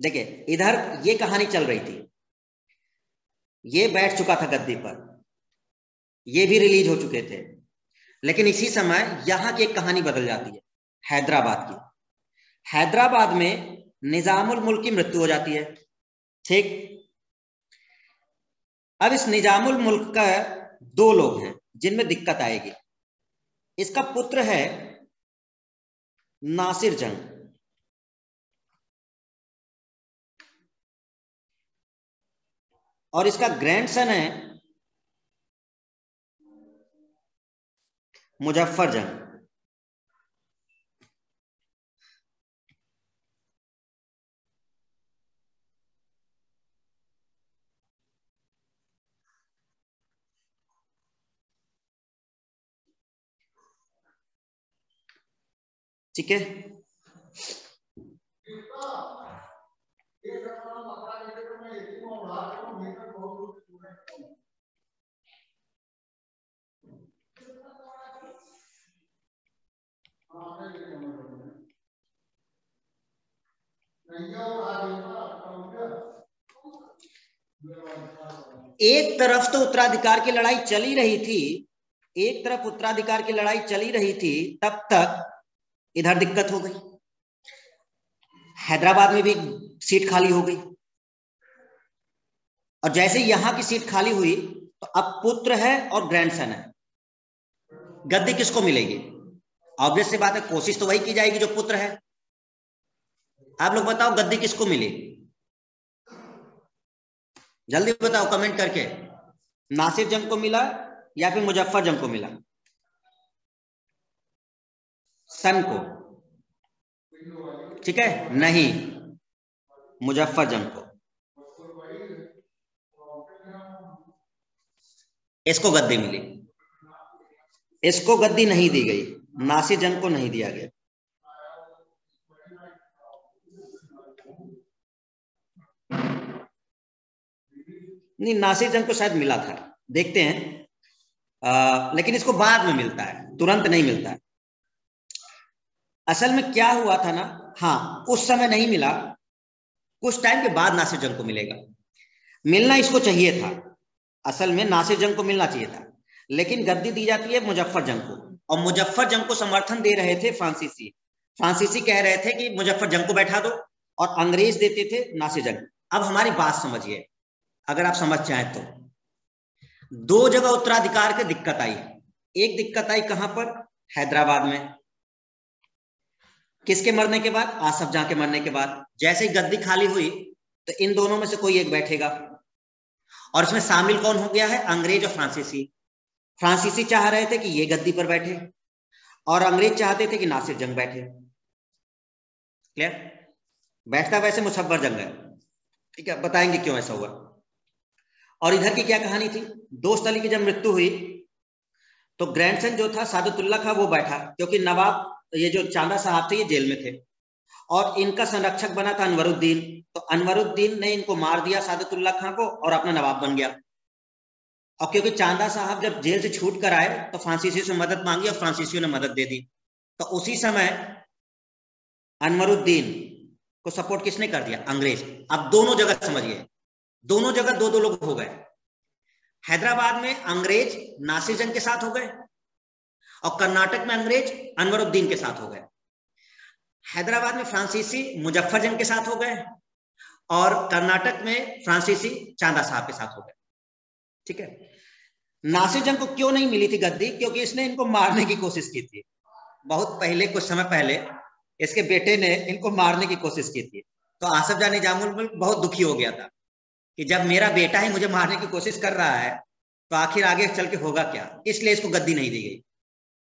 देखिए, इधर ये कहानी चल रही थी। ये बैठ चुका था गद्दी पर। ये भी रिलीज़ हो चुके थे। लेकिन इसी समय यहाँ की एक कहानी बदल जाती है, हैदराबाद की। हैदराबाद में निजामुल मुल्क की मृत्यु हो जाती है। ठीक? अब इस निजामुल मुल्क का दो लोग हैं, जिनमें दिक्कत आएगी। इसका पुत्र है नासिर जंग। और इसका ग्रैंडसन है मुजफ्फर जंग। ठीक है? एक तरफ़ तो उत्तराधिकार की लड़ाई चली रही थी, एक तरफ़ उत्तराधिकार की लड़ाई चली रही थी, तब तक इधर दिक्कत हो गई। हैदराबाद में भी सीट खाली हो गई। और जैसे यहाँ की सीट खाली हुई तो अब पुत्र है और ग्रैंडसन है। गद्दी किसको मिलेगी? ऑब्वियस बात है, कोशिश तो वही की जाएगी जो पुत्र है। आप लोग बताओ, गद्दी किसको मिली? जल्दी बताओ कमेंट करके। नासिर जंग को मिला या फिर मुजफ्फर जंग को मिला? सन को। ठीक है? नहीं। मुजफ्फर जंग को। इसको गद्दी मिली। इसको गद्दी नहीं दी गई। नासिर जंग को नहीं दिया गया। नहीं नासिर जंग को शायद मिला था। देखते हैं। आ, लेकिन इसको बाद में मिलता है। तुरंत नहीं मिलता है। असल में क्या हुआ था ना? हाँ उस समय नहीं मिला। कुछ टाइम के बाद नासिर जंग को मिलेगा। मिलना इसको चाहिए था। असल में नासिर जंग को मिलना चाहिए था। लेकिन गद्दी दी जाती है मुजफ्फर जंग को। और मुजफ्फर जंग को समर्थन दे रहे थे फ्रांसीसी। फ्रांसीसी कह रहे थे कि मुजफ्फर जंग को बैठा दो और अंग्रेज़ देते थे नासिर जंग। अब हमारी बात समझिए। अगर आप समझ चाहें तो। दो जगह उत्तराधिकार की दिक्कत आई। एक दिक्कत आई कहाँ पर? हैदराबाद में। किसके मरने के बाद? आसफ जहाँ के मरने के बाद। जैसे ही गद्दी खाली हुई तो इन दोनों में से कोई एक बैठेगा। और इसमें शामिल कौन हो गया है? अंग्रेज़ और फ्रांसीसी। फ्रांसीसी चाह रहे थे कि ये गद्दी पर बैठे, और अंग्रेज़ चाहते थे कि नासिर जंग बैठे। क्लियर बैठता वैसे मुसब्बर जंग है। ठीक है, बताएँगे क्यों ऐसा हुआ। और इधर की क्या कहानी थी? दोस्त अली की जब मृत्यु हुई तो ग्रैंडसन जो था, सादतुल्ला था वो बैठा, क्योंकि नवाब ये जो चांदा साहब थे, ये जेल में थे। और इनका संरक्षक बना था अनवरुद्दीन। तो अनवरुद्दीन ने इनको मार दिया सादतुल्ला खां को और अपना नवाब बन गया। और क्योंकि चांदा साहब जब जेल से छूट कर आए तो फ्रांसीसी से मदद मांगी और फ्रांसीसियों ने मदद दे दी। तो उसी समय अनवरुद्दीन को सपोर्ट किसने कर दिया? अंग्रेज़। अब दोनों जगह समझिए। दोनों जगह दो दो लोग हो गए। हैदराबाद में अंग्रेज़ नासिर जंग के साथ हो गए। और कर्नाटक में अंग्रेज़ अनवरुद्दीन के साथ हो गए। हैदराबाद में फ्रांसीसी मुजफ्फर जंग के साथ हो गए और कर्नाटक में फ्रांसीसी चांदा साहब के साथ हो गए। ठीक है? नासिर जंग को क्यों नहीं मिली थी गद्दी? क्योंकि इसने इनको मारने की कोशिश की थी। बहुत पहले, कुछ समय पहले, इसके बेटे ने इनको मारने की कोशिश की थी। तो आसफ जानी जामुल बहुत दुखी हो गया था कि जब मेरा बेटा ही मुझे मारने की कोशिश कर रहा है तो आखिर आगे चल के होगा क्या? इसलिए इसको गद्दी नहीं दी गई।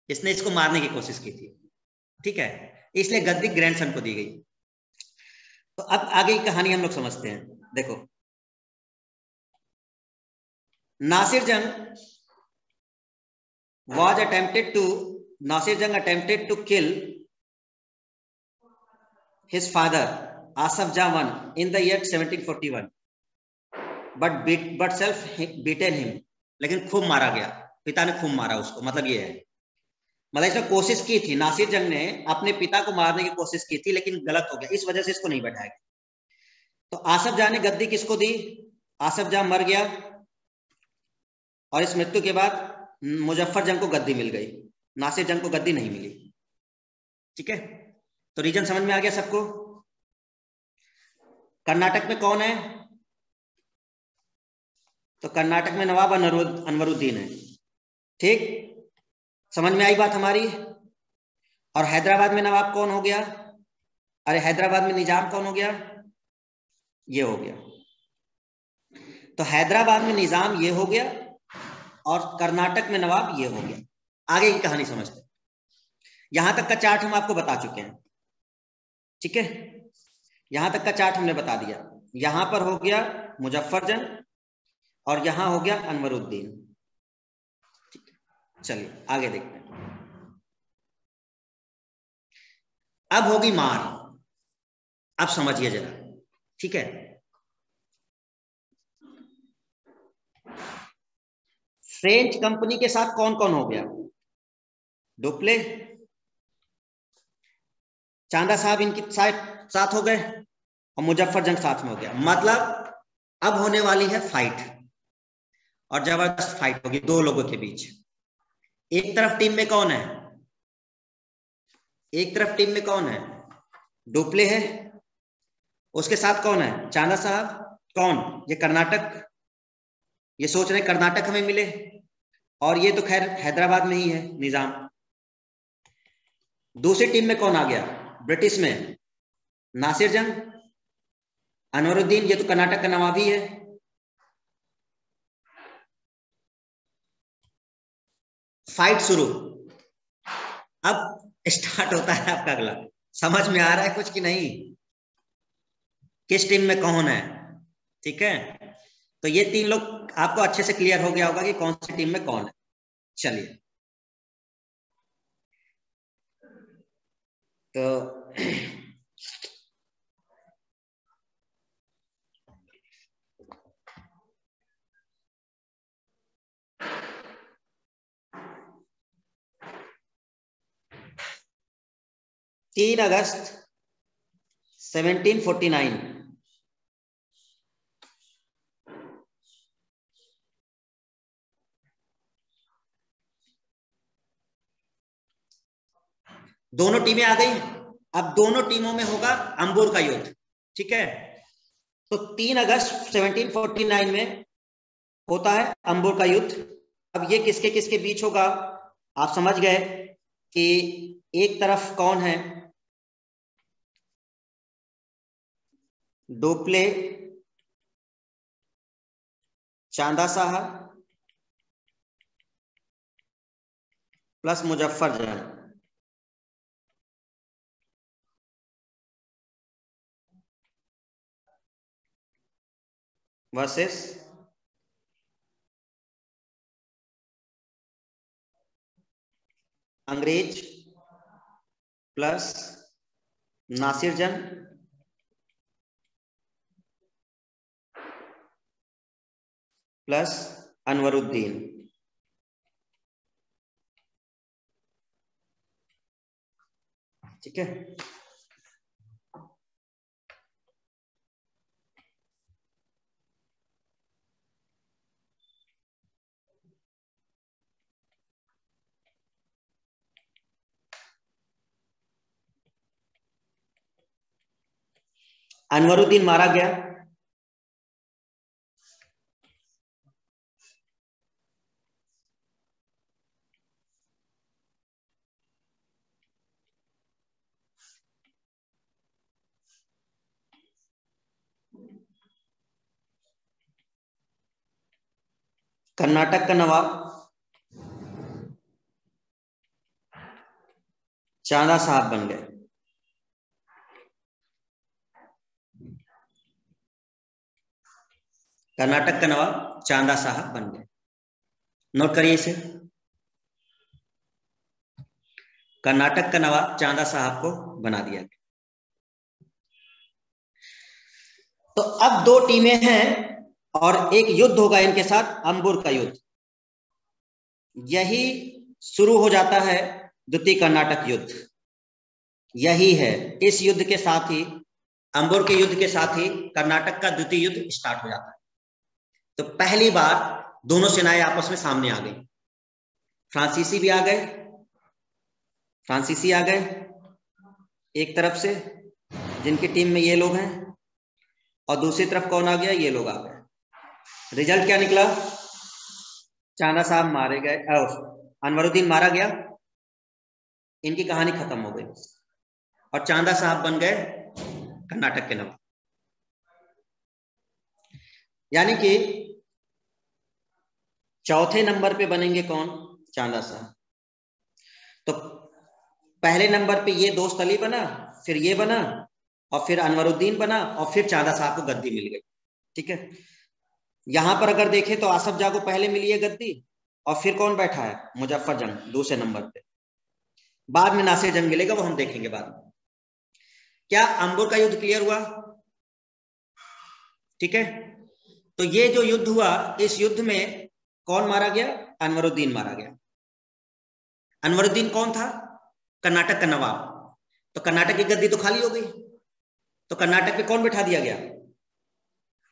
इसने इसको मारने की कोशिश की थी। ठीक है? इसलिए गद्दी ग्रैंडसन को दी गई। तो अब आगे की कहानी हम लोग समझते हैं। देखो। नासिर जंग was attempted to Nasir Jang attempted to kill his father Asaf Jaman in the year 1741 but beat but self beaten him लेकिन खूब मारा गया। पिता ने खूब मारा उसको। मतलब ये है। मतलब इसने कोशिश की थी। नासिर जंग ने अपने पिता को मारने की कोशिश की थी, लेकिन गलत हो गया। इस वजह से इसको नहीं बैठाया गया। तो आसफ जहा ने गद्दी किसको दी? आसफ जहा मर गया और इस मृत्यु के बाद मुजफ्फर जंग को गद्दी मिल गई। नासिर जंग को गद्दी नहीं मिली। ठीक है? तो रीजन समझ में आ गया सबको? कर्नाटक में कौन है? तो कर्नाटक में नवाब अनवरुद्दीन है। ठीक? समझ में आई बात हमारी? और हैदराबाद में नवाब कौन हो गया? अरे हैदराबाद में निज़ाम कौन हो गया? ये हो गया। तो हैदराबाद में निज़ाम ये हो गया और कर्नाटक में नवाब ये हो गया। आगे की कहानी समझते यहाँ तक का चार्ट हम आपको बता चुके हैं। ठीक है? यहाँ तक का चार्ट हमने बता दिया। यहाँ पर हो गया मुजफ्फरजंग और यहाँ हो गया अनवरुद्दीन। चलिए, आगे देखते हैं। अब होगी मार। अब समझिए जरा, ठीक है? फ्रेंच कंपनी के साथ कौन कौन हो गया? डुप्ले, चांदा साहब इनकी साथ साथ हो गए और मुजफ्फर जंग साथ में हो गया। मतलब अब होने वाली है फाइट। और ज़बरदस्त फाइट होगी दो लोगों के बीच। एक तरफ़ टीम में कौन है? एक तरफ़ टीम में कौन है? डोपले है? उसके साथ कौन है? चांदा साहब? कौन? ये कर्नाटक? ये सोच रहे कर्नाटक हमें मिले। और ये तो खैर हैदराबाद में ही है, निज़ाम। दूसरी टीम में कौन आ गया? ब्रिटिश में। नासिर जंग? अनवरुद्दीन, ये तो कर्नाटक का नवाबी है। फाइट शुरू। अब स्टार्ट होता है आपका अगला। समझ में आ रहा है कुछ कि नहीं? किस टीम में कौन है? ठीक है? तो ये तीन लोग आपको अच्छे से क्लियर हो गया होगा कि कौन सी टीम में कौन है। चलिए। तो तीन अगस्त 1749 दोनों टीमें आ गई। अब दोनों टीमों में होगा अंबोर का युद्ध, ठीक है? तो तीन अगस्त 1749 में होता है अंबोर का युद्ध। अब ये किसके किसके बीच होगा? आप समझ गए कि एक तरफ़ कौन है? Dupleix Chanda Sahib plus Muzaffar Jain versus अंग्रेज़ प्लस नासिर जंग प्लस अनवरुद्दीन। ठीक है? अनवरुद्दीन मारा गया। कर्नाटक का नवाब। चांदा साहब बन गए। कर्नाटक का नवाब चांदा साहब बन गए। नोट करिए इसे। कर्नाटक का नवाब चांदा साहब को बना दिया गया। तो अब दो टीमें हैं। और एक युद्ध होगा इनके साथ अंबुर का युद्ध। यही शुरू हो जाता है द्वितीय कर्नाटक युद्ध। यही है। इस युद्ध के साथ ही अंबुर के युद्ध के साथ ही कर्नाटक का द्वितीय युद्ध स्टार्ट हो जाता है। तो पहली बार दोनों सेनाएँ आपस में सामने आ गई। फ्रांसीसी भी आ गए। फ्रांसीसी आ गए एक तरफ़ से, जिनकी टीम में ये लोग हैं, और दूसरी तरफ़ कौन आ गया? ये लोग आ गए। रिज़ल्ट क्या निकला? चांदा साहब मारे गए अनवरुद्दीन मारा गया। इनकी कहानी खत्म हो गई। और चांदा साहब बन गए कर्नाटक के नवाब यानी कि चौथे नंबर पे बनेंगे कौन? चांदा साहब। तो पहले नंबर पे ये दोस्त अली बना, फिर ये बना, और फिर अनवरुद्दीन बना, और फिर चांदा साहब को गद्दी मिल गई। ठीक है? यहाँ पर अगर देखें तो आसफ जा को पहले मिली है गद्दी, और फिर कौन बैठा है? मुजफ्फर जंग दूसरे नंबर पे। बाद में नासिर जंग मिलेगा, वो हम देखेंगे बाद में। क्या अंबुर का युद्ध क्लियर हुआ? ठीक है? तो ये जो युद्ध हुआ, इस युद्ध में कौन मारा गया? अनवरुद्दीन मारा गया। अनवरुद्दीन कौन था? कर्नाटक का नवाब। तो कर्नाटक की गद्दी तो खाली हो गई। तो कर्नाटक पे कौन बैठा दिया गया?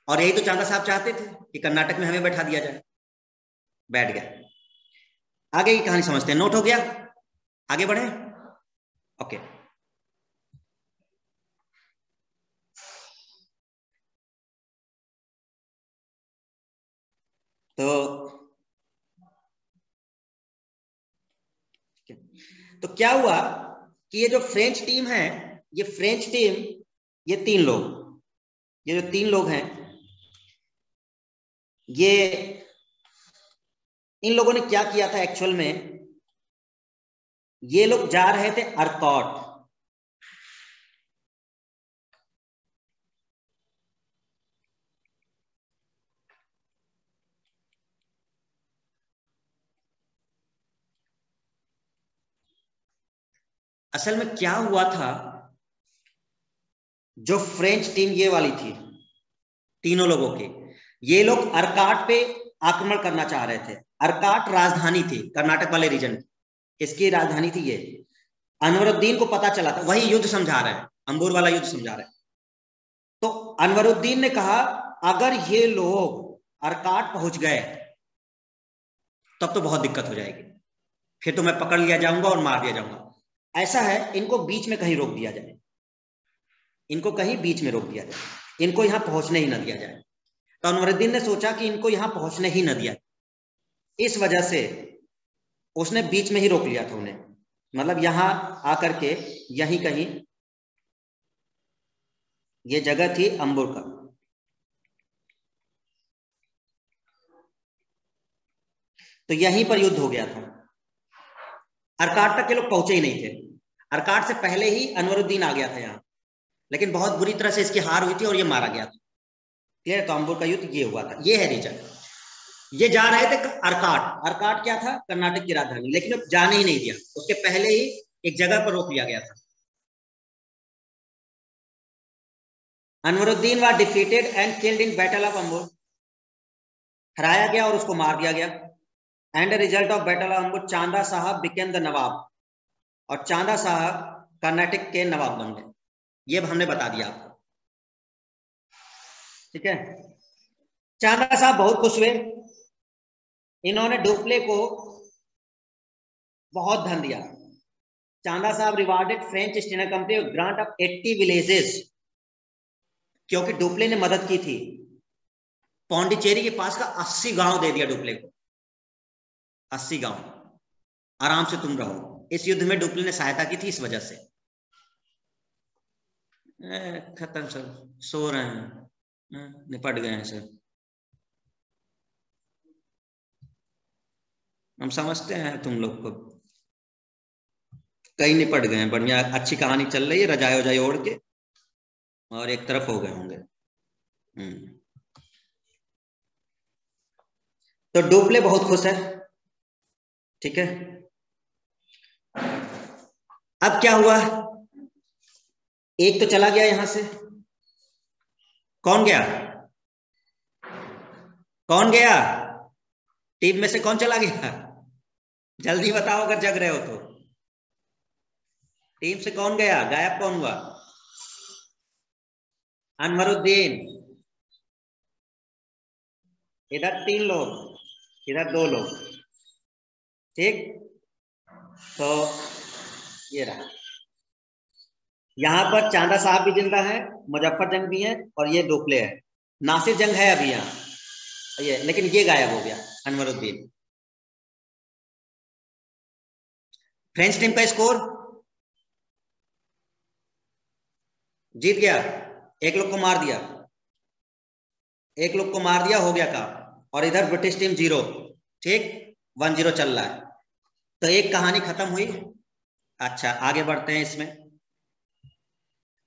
और यही तो चांदा साहब चाहते थे कि कर्नाटक में हमें बैठा दिया जाए। बैठ गया। आगे की कहानी समझते हैं। नोट हो गया? आगे बढ़े। ओके। तो तो क्या हुआ कि ये जो फ्रेंच टीम है, ये फ्रेंच टीम ये तीन लोग, ये जो तीन लोग हैं ये इन लोगों ने क्या किया था एक्चुअल में? ये लोग जा रहे थे अर्कॉट असल में क्या हुआ था? जो फ्रेंच टीम ये वाली थी, तीनों लोगों की ये लोग अरकाट पे आक्रमण करना चाह रहे थे। अरकाट राजधानी थी, कर्नाटक वाले रीजन इसकी राजधानी थी ये? अनवरुद्दीन को पता चला था, वही युद्ध समझा रहे हैं, अंबूर वाला युद्ध समझा रहे तो अनवरुद्दीन ने कहा, अगर ये लोग अरकाट पहुँच गए, तब तो बहुत दिक्कत हो जाएगी। फिर तो मैं पकड़ लिया जाऊँगा और मार दिया जाऊँगा। ऐसा है, इनको बीच में कहीं रोक दिया जाए। इनको कहीं बीच में रोक दिया जाए। इनको यहाँ पहुँचने ही ना दिया जाए। तो अनवरुद्दीन ने सोचा कि इनको यहाँ पहुँचने ही न दिया। इस वजह से उसने बीच में ही रोक लिया था उन्हें। मतलब यहाँ आकर के यहीं कहीं ये जगह थी अंबुर का। तो यहीं पर युद्ध हो गया था। अरकाट तक के लोग पहुँचे ही नहीं थे। अरकाट से पहले ही अनवरुद्दीन आ गया था यहाँ। लेकिन बहुत बुरी तरह से इसकी हार हुई थी और ये मारा गया था। क्लियर अंबुर का युद्ध ये हुआ था। ये है रीजन ये जा रहे थे अरकाट। अरकाट क्या था? कर्नाटक की राजधानी। लेकिन अब जाने ही नहीं दिया। उसके पहले ही एक जगह पर रोक लिया गया था। Anwaruddin was defeated and killed in battle of Ambur हराया गया और उसको मार दिया गया। And the result of battle of Ambur Chanda Sahib became the नवाब और चांदा साहब कर्नाटक के नवाब बन गए। ये हमने बता दिया आपको। ठीक है? चांदा साहब बहुत खुश हुए। इन्होंने डोपले को बहुत धन दिया। Chanda Sahib rewarded French East Company grant of 80 villages क्योंकि डोपले ने मदद की थी। पौंडीचेरी के पास का 80 गाँव दे दिया डोपले को। 80 गाँव। आराम से तुम रहो। इस युद्ध में डोपले ने सहायता की थी इस वजह से। खत्म सब सो रहे हैं। निपट गए हैं सर। हम समझते हैं तुम लोग को। कई निपट गए हैं, बढ़िया, अच्छी कहानी चल रही है, रजाई वजाई ओढ़ के, और एक तरफ़ हो गए होंगे। हम्म। तो डोपले बहुत खुश है। ठीक है। अब क्या हुआ? एक तो चला गया यहाँ से। कौन गया? कौन गया? टीम में से कौन चला गया? जल्दी बताओ अगर जग रहे हो तो। टीम से कौन गया? गायब कौन हुआ? अनवरुद्दीन। इधर तीन लोग, इधर दो लोग। ठीक? तो ये रहा। यहाँ पर चांदा साहब भी ज़िंदा है मुजफ्फर जंग भी है और ये डोपले है। नासिर जंग है अभी यहाँ। ये, लेकिन ये गायब हो गया, अनवरुद्दीन। फ्रेंच टीम का स्कोर जीत गया। एक लोग को मार दिया। एक लोग को मार दिया, हो गया काम। और इधर ब्रिटिश टीम ज़ीरो ठीक? वन ज़ीरो चल रहा है। तो एक कहानी खत्म हुई। अच्छा आगे बढ़ते हैं इसमें।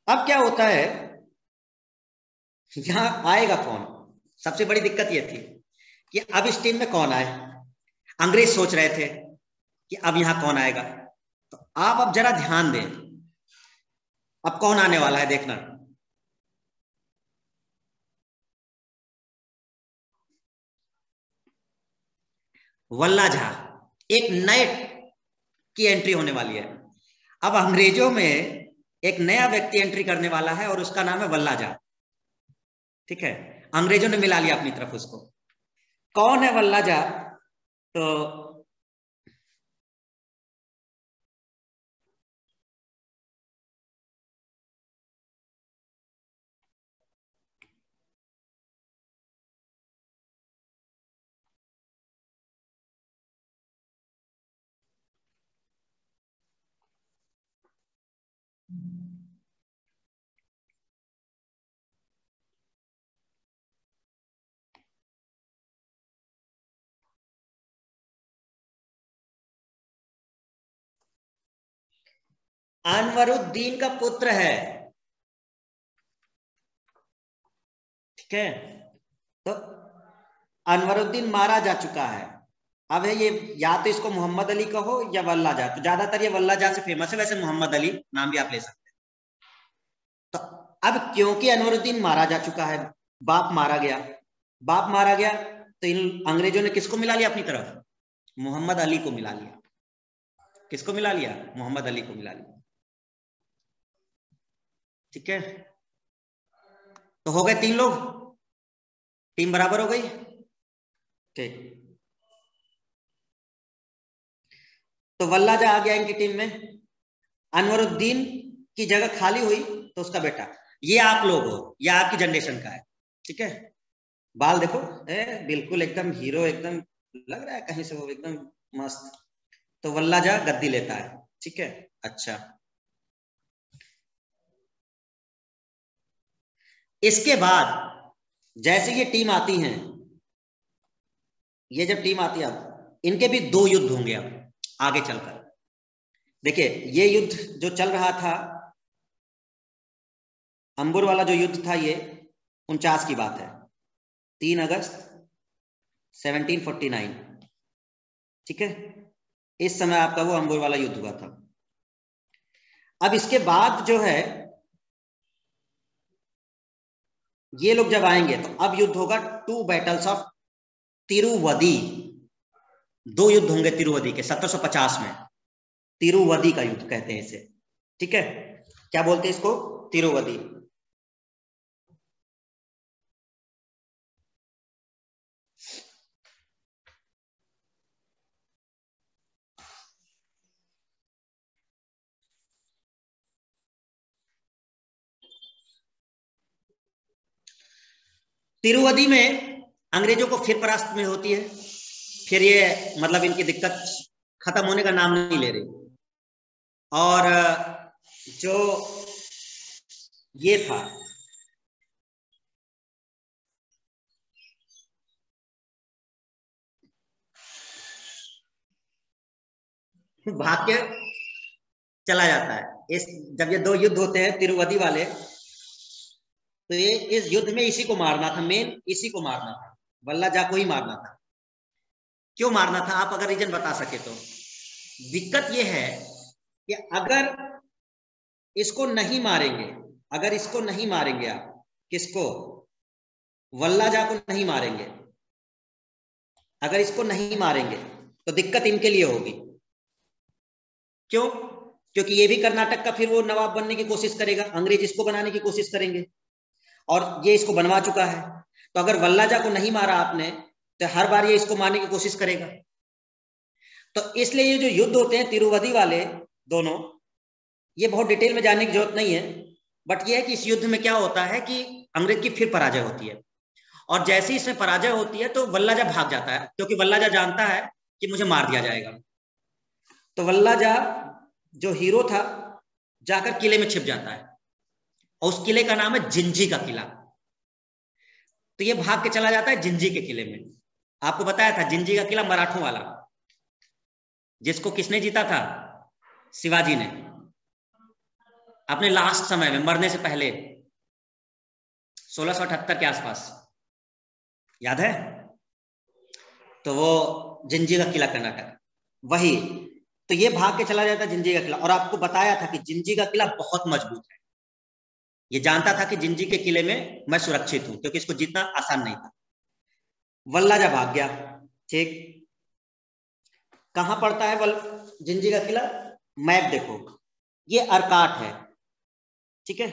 अब क्या होता है? यहाँ आएगा कौन? सबसे बड़ी दिक्कत यह थी कि अब इस टीम में कौन आए? अंग्रेज़ सोच रहे थे कि अब यहाँ कौन आएगा? तो आप अब जरा ध्यान दें। अब कौन आने वाला है देखना। वल्ला झा, एक नए की एंट्री होने वाली है। अब अंग्रेज़ों में एक नया व्यक्ति एंट्री करने वाला है और उसका नाम है वल्लाजा। ठीक है? अंग्रेज़ों ने मिला लिया अपनी तरफ़ उसको। कौन है वल्लाजा? तो अनवरुद्दीन का पुत्र है। ठीक है? तो अनवरुद्दीन मारा जा चुका है। अब है ये, या तो इसको मोहम्मद अली कहो या वल्ला जा। तो ज़्यादातर ये वल्ला जा से फ़ेमस है, वैसे मोहम्मद अली नाम भी आप ले सकते अब क्योंकि अनवरुद्दीन मारा जा चुका है, बाप मारा गया। बाप मारा गया तो इन अंग्रेज़ों ने किसको मिला लिया अपनी तरफ़? मोहम्मद अली को मिला लिया। किसको मिला लिया? मोहम्मद अली को मिला लिया। ठीक है? तो हो गए तीन लोग। टीम बराबर हो गई। ठीक तो वल्लाजा आ गया इनकी टीम में। अनवरुद्दीन की जगह खाली हुई तो उसका बेटा। ये आप लोग हो ये आपकी जनरेशन का है ठीक है? बाल देखो ए, बिल्कुल एकदम हीरो एकदम लग रहा है कहीं से वो एकदम मस्त। तो वल्लाजा गद्दी लेता है ठीक है? अच्छा। इसके बाद जैसे ये टीम आती है ये जब टीम आती है इनके भी दो युद्ध होंगे अब आगे चलकर। देखिए ये युद्ध जो चल रहा था अंबुर वाला जो युद्ध था ये उनचास की बात है। तीन अगस्त 1749 ठीक है? इस समय आपका वो अंबुर वाला युद्ध हुआ था। अब इसके बाद जो है, ये लोग जब आएँगे तो अब युद्ध होगा टू बैटल्स ऑफ़ तिरुवदी दो युद्ध होंगे तिरुवदी के 1750 में। तिरुवदी का युद्ध कहते हैं इसे। ठीक है? क्या बोलते हैं इसको? तिरुवदी तिरुवदी में अंग्रेज़ों को फिर परास्त में होती है। फिर ये मतलब इनकी दिक्कत खत्म होने का नाम नहीं ले रही। और, जो ये था, भाग्य चला जाता है। इस, जब ये दो युद्ध होते हैं, तिरुवदी वाले तो ये इस युद्ध में इसी को मारना था मेन इसी को मारना था। वल्ला जा को ही मारना था। क्यों मारना था, आप अगर रीजन बता सके तो। दिक्कत ये है कि अगर इसको नहीं मारेंगे, अगर इसको नहीं मारेंगे आप, किसको? वल्ला जा को नहीं मारेंगे। अगर इसको नहीं मारेंगे तो दिक्कत इनके लिए होगी। क्यों? क्योंकि ये भी कर्नाटक का फिर वो नवाब बनने की कोशिश करेगा, अंग्रेज़ इसको बनाने की कोशिश करेंगे। और ये इसको बनवा चुका है। तो अगर वल्लाजा को नहीं मारा आपने तो हर बार ये इसको मारने की कोशिश करेगा। तो इसलिए ये जो युद्ध होते हैं तिरुवधि वाले दोनों, ये बहुत डिटेल में जानने की ज़रूरत नहीं है। बट ये है कि इस युद्ध में क्या होता है कि अंग्रेज़ की फिर पराजय होती है। और जैसे ही इसमें पराजय होती है तो वल्लाजा भाग जाता है, क्योंकि वल्लाजा जानता है कि मुझे मार दिया जाएगा। तो वल्लाजा जो हीरो था, जाकर किले में छिप जाता है। और उस किले का नाम है जिंजी का किला। तो ये भाग के चला जाता है जिंजी के किले में। आपको बताया था जिंजी का किला मराठों वाला। जिसको किसने जीता था? शिवाजी ने। अपने लास्ट समय में, मरने से पहले 1678 के आसपास। याद है? तो वो जिंजी का किला कर्नाटक वही। तो ये भाग के चला जाता है जिंजी का किला। और आपको बताया था कि जिंजी का किला बहुत मज़बूत है। ये जानता था कि जिंजी के किले में मैं सुरक्षित हूँ, क्योंकि इसको जीतना आसान नहीं था। वल्लाजा भाग गया, ठीक? कहाँ पड़ता है वल जिंजी का किला? मैप देखो। ये अरकाट है, ठीक है?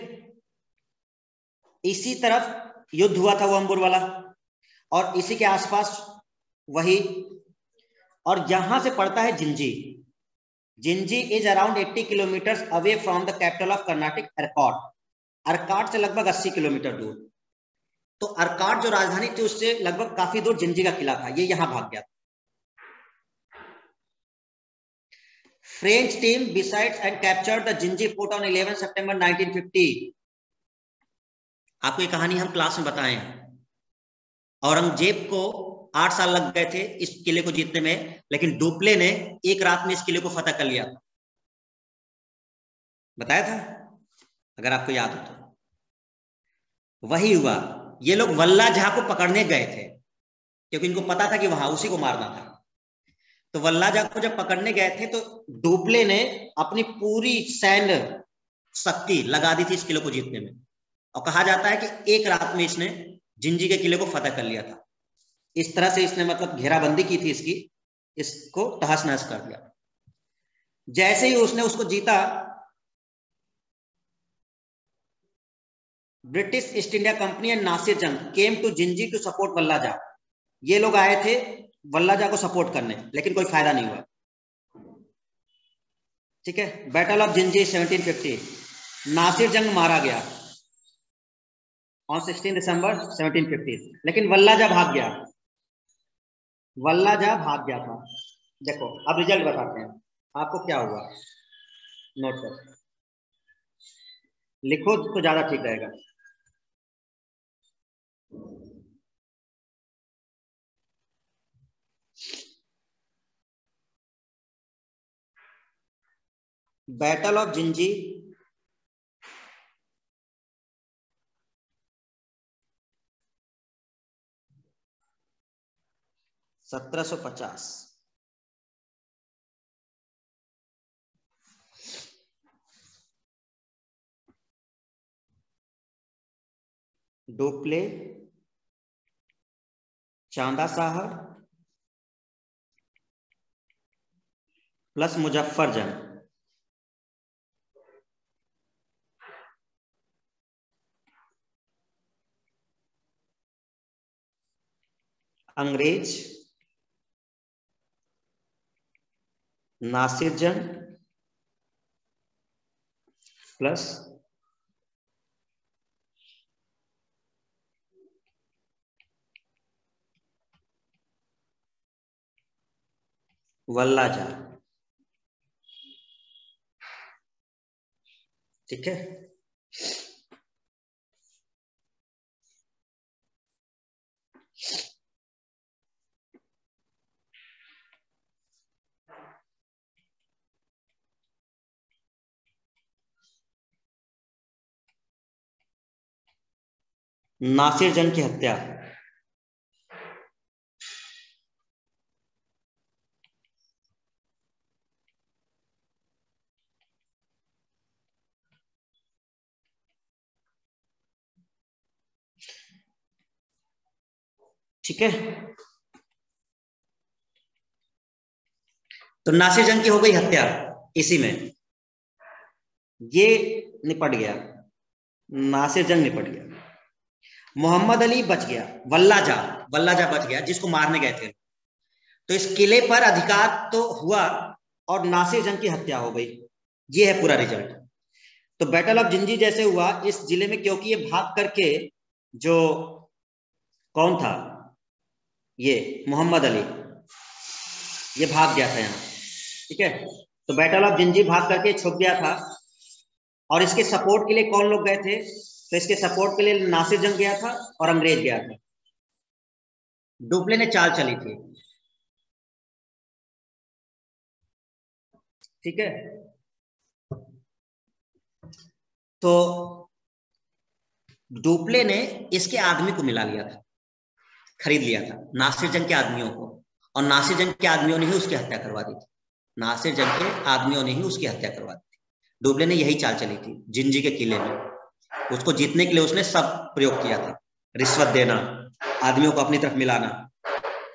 इसी तरफ़ युद्ध हुआ था वो अंबुर वाला, और इसी के आसपास वही, और यहाँ से पड़ता है Gingee. Gingee is around 80 kilometre away from the capital of Karnataka airport Arcot से लगभग 80 किलोमीटर दूर। तो अरकाट जो राजधानी थी, उससे लगभग काफ़ी दूर जिंजी का किला था। ये यहाँ भाग गया French team besides and capture the Gingee fort on 11 सितंबर 1950 आपको ये कहानी हम क्लास में बताएँ। औरंगज़ेब को आठ साल लग गए थे इस किले को जीतने में, लेकिन डुप्ले ने एक रात में इस किले को फतह कर लिया बताया था? अगर आपको याद हो तो। वही हुआ। ये लोग वल्ला झा को पकड़ने गए थे, क्योंकि इनको पता था कि वहाँ उसी को मारना था। तो वल्ला झा को जब पकड़ने गए थे तो डोपले ने अपनी पूरी सैन्य शक्ति लगा दी थी इस किले को जीतने में। और कहा जाता है कि एक रात में इसने जिंजी के किले को फतेह कर लिया था। इस तरह से इसने मतलब घेराबंदी की थी इसकी, इसको तहस नहस कर दिया। जैसे ही उसने उसको जीता British East India Company and Nasir Jang came to Gingee to support Wallajah. ये लोग आए थे वल्लाजा को सपोर्ट करने, लेकिन कोई फ़ायदा नहीं हुआ। ठीक है? बैटल ऑफ़ जिंजी 1750 नासिर जंग मारा गया ऑन 16 दिसंबर 1750 लेकिन वल्लाजा भाग गया। वल्लाजा भाग गया था। देखो, अब रिज़ल्ट बताते हैं। आपको क्या हुआ? नोट कर। लिखो तो ज़्यादा ठीक रहेगा। बैटल ऑफ़ जिंजी सत्रह सौ पचास। डोपले चांदा साहब प्लस मुजफ्फरजंग अंग्रेज़ नासिर जंग प्लस वल्लाजा। ठीक है? नासिर जंग की हत्या। ठीक है? तो नासिर जंग की हो गई हत्या, इसी में। ये निपट गया। नासिर जंग निपट गया। मोहम्मद अली बच गया। वल्लाजा वल्लाजा बच गया, जिसको मारने गए थे। तो इस किले पर अधिकार तो हुआ और नासिर जंग की हत्या हो गई। ये है पूरा रिज़ल्ट। तो बैटल ऑफ़ जिंजी जैसे हुआ, इस ज़िले में, क्योंकि ये भाग करके जो कौन था? ये मोहम्मद अली। ये भाग गया था यहाँ। ठीक है? तो बैटल ऑफ़ जिंजी भाग करके छुप गया था। और इसके सपोर्ट के लिए कौन लोग गए थे? तो इसके सपोर्ट के लिए नासिर जंग गया था और अंग्रेज़ गया था। डुप्ले ने चाल चली थी। ठीक है? तो डुप्ले ने इसके आदमी को मिला लिया था। खरीद लिया था। नासिर जंग के आदमियों को। और नासिर जंग के आदमियों ने ही उसकी हत्या करवा दी थी। नासिर जंग के आदमियों ने ही उसकी हत्या करवा दी थी। डुबले ने यही चाल चली थी, जिंजी के किले में। उसको जीतने के लिए उसने सब प्रयोग किया था। रिश्वत देना, आदमियों को अपनी तरफ़ मिलाना,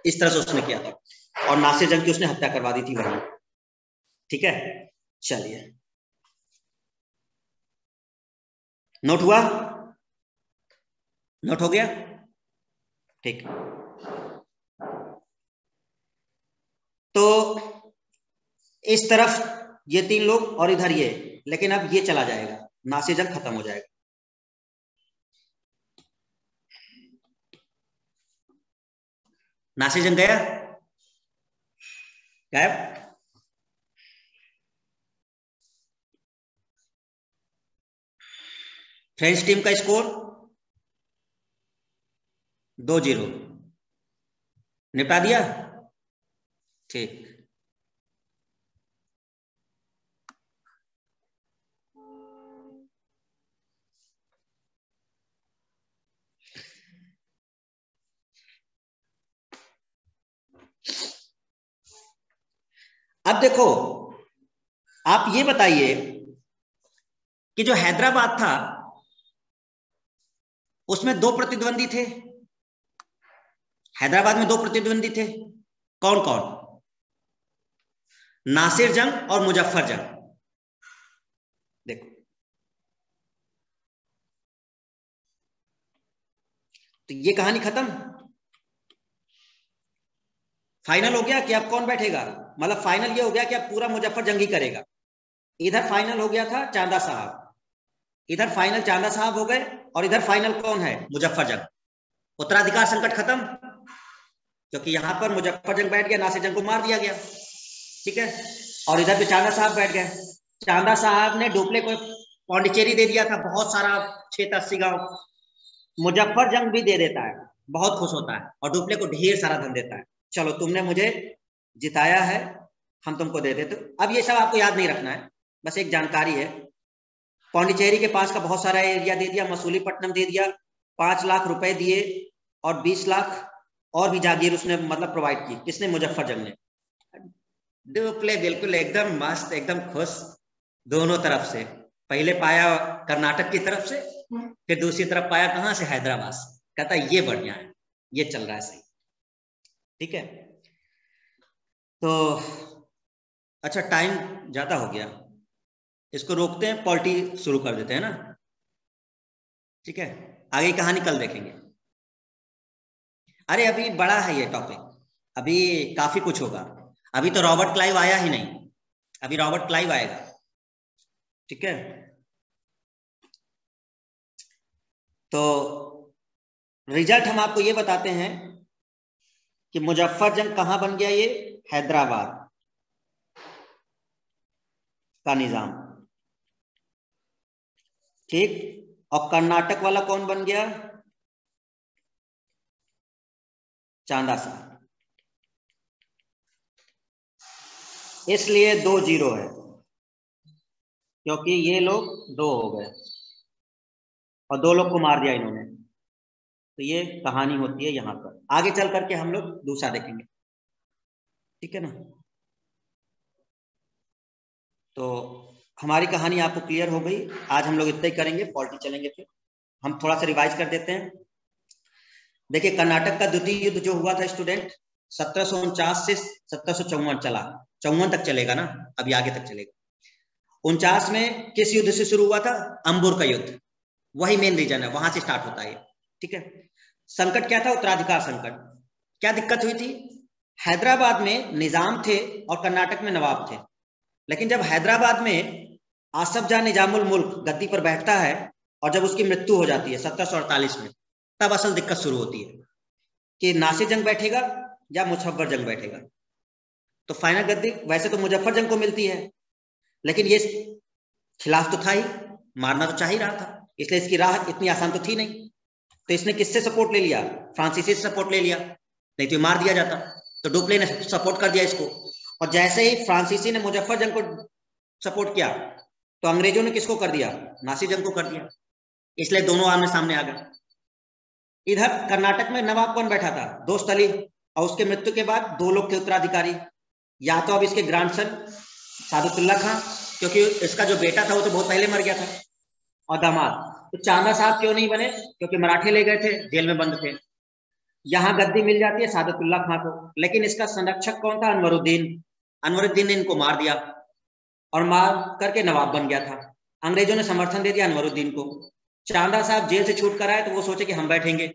इस तरह से उसने किया था। और नासिर जंग की उसने हत्या करवा दी थी वहाँ। ठीक है? चलिए। नोट हुआ? नोट हो गया? ठीक। तो इस तरफ़ ये तीन लोग और इधर ये, लेकिन अब ये चला जाएगा। नासिर जंग खत्म हो जाएगा। नासिर जंग गया? गायब? फ्रेंच टीम का स्कोर? दो ज़ीरो। निपटा दिया? ठीक। अब देखो, आप ये बताइए कि जो हैदराबाद था, उसमें दो प्रतिद्वंदी थे। हैदराबाद में दो प्रतिद्वंदी थे। कौन कौन नासिर जंग और मुजफ्फर जंग। देखो। तो ये कहानी खत्म। फाइनल हो गया कि अब कौन बैठेगा? मतलब फाइनल ये हो गया कि अब पूरा मुजफ्फर जंग ही करेगा। इधर फाइनल हो गया था चांदा साहब। इधर फाइनल चांदा साहब हो गए और इधर फाइनल कौन है? मुजफ्फर जंग। उत्तराधिकार संकट खत्म। क्योंकि यहाँ पर मुजफ्फर जंग बैठ गया, नासिर जंग को मार दिया गया। ठीक है? और इधर पे चांदा साहब बैठ गए। चांदा साहब ने डोपले को पौंडिचेरी दे दिया था। बहुत सारा छेत अस्सी गाँव। मुजफ्फर जंग भी दे देता है। बहुत खुश होता है और डोपले को ढेर सारा धन देता है। चलो, तुमने मुझे जिताया है, हम तुमको दे देते अब ये सब आपको याद नहीं रखना है। बस एक जानकारी है। पौंडिचेरी के पास का बहुत सारा एरिया दे दिया, मसूलीपट्टनम दे दिया, पाँच लाख रुपए दिए और बीस लाख और भी जागीर उसने मतलब प्रोवाइड की। किसने? मुजफ्फर जंग ने। डुप्ले बिल्कुल एकदम मस्त एकदम खुश दोनों तरफ़ से। पहले पाया कर्नाटक की तरफ़ से फिर दूसरी तरफ़ पाया कहाँ से? हैदराबाद कहता ये बढ़िया है ये चल रहा है सही। ठीक है? तो अच्छा टाइम ज़्यादा हो गया। इसको रोकते हैं पॉलिटी शुरू कर देते हैं ना? ठीक है? आगे कहानी कल देखेंगे। अरे अभी बड़ा है ये टॉपिक अभी काफ़ी कुछ होगा। अभी तो रॉबर्ट क्लाइव आया ही नहीं। अभी रॉबर्ट क्लाइव आएगा। ठीक है? तो रिज़ल्ट हम आपको ये बताते हैं कि मुजफ्फर जंग कहाँ बन गया ये? हैदराबाद का निज़ाम। ठीक? और कर्नाटक वाला कौन बन गया? चांदा सा। इसलिए दो ज़ीरो है, क्योंकि ये लोग दो हो गए और दो लोग को मार दिया इन्होंने। तो ये कहानी होती है यहाँ पर। आगे चल करके हम लोग दूसरा देखेंगे। ठीक है ना? तो हमारी कहानी आपको क्लियर हो गई। आज हम लोग इतना ही करेंगे पॉलिटी चलेंगे फिर। हम थोड़ा सा रिवाइज कर देते हैं। देखिए, कर्नाटक का द्वितीय युद्ध जो हुआ था स्टूडेंट सत्रह सौ उनचास से सत्रह सौ चौवन चला। चौवन तक चलेगा ना? अभी आगे तक चलेगा। उनचास में किस युद्ध से शुरू हुआ था? अंबुर का युद्ध। वही मेन रीजन है, वहाँ से स्टार्ट होता है ठीक है? संकट क्या था? उत्तराधिकार संकट। क्या दिक्कत हुई थी? हैदराबाद में निज़ाम थे और कर्नाटक में नवाब थे। लेकिन जब हैदराबाद में आसफ जहा निजामुल मुल्क गद्दी पर बैठता है और जब उसकी मृत्यु हो जाती है, सत्रह सौ अड़तालीस में तब असल दिक्कत शुरू होती है कि नासिर जंग बैठेगा या मुजफ्फर जंग बैठेगा। तो फाइनल गद्दी, वैसे तो मुजफ्फर जंग को मिलती है, लेकिन ये खिलाफ तो था ही, मारना तो चाह ही रहा था, इसलिए इसकी राह इतनी आसान तो थी नहीं। तो इसने किससे सपोर्ट ले लिया? फ्रांसीसी से सपोर्ट ले लिया, नहीं तो मार दिया जाता। तो डुप्ले ने सपोर्ट कर दिया इसको। और जैसे ही फ्रांसीसी ने मुजफ्फर जंग को सपोर्ट किया तो अंग्रेज़ों ने किसको कर दिया? नासिर जंग को कर दिया। इसलिए दोनों आमने सामने आ गए। इधर कर्नाटक में नवाब कौन बैठा था? दोस्त अली, और उसके मृत्यु के बाद दो लोग थे उत्तराधिकारी। या तो अब इसके ग्रांडसन सादुल्ला खां, क्योंकि इसका जो बेटा था वो तो बहुत पहले मर गया था। और दामाद तो चांदा साहब क्यों नहीं बने? क्योंकि मराठे ले गए थे, जेल में बंद थे। यहाँ गद्दी मिल जाती है सादतुल्ला खां को, लेकिन इसका संरक्षक कौन था? अनवरुद्दीन। अनवरुद्दीन ने इनको मार दिया, और मार करके नवाब बन गया था। अंग्रेज़ों ने समर्थन दे दिया अनवरुद्दीन को। चांदा साहब जेल से छूट कर आए तो वो सोचे कि हम बैठेंगे।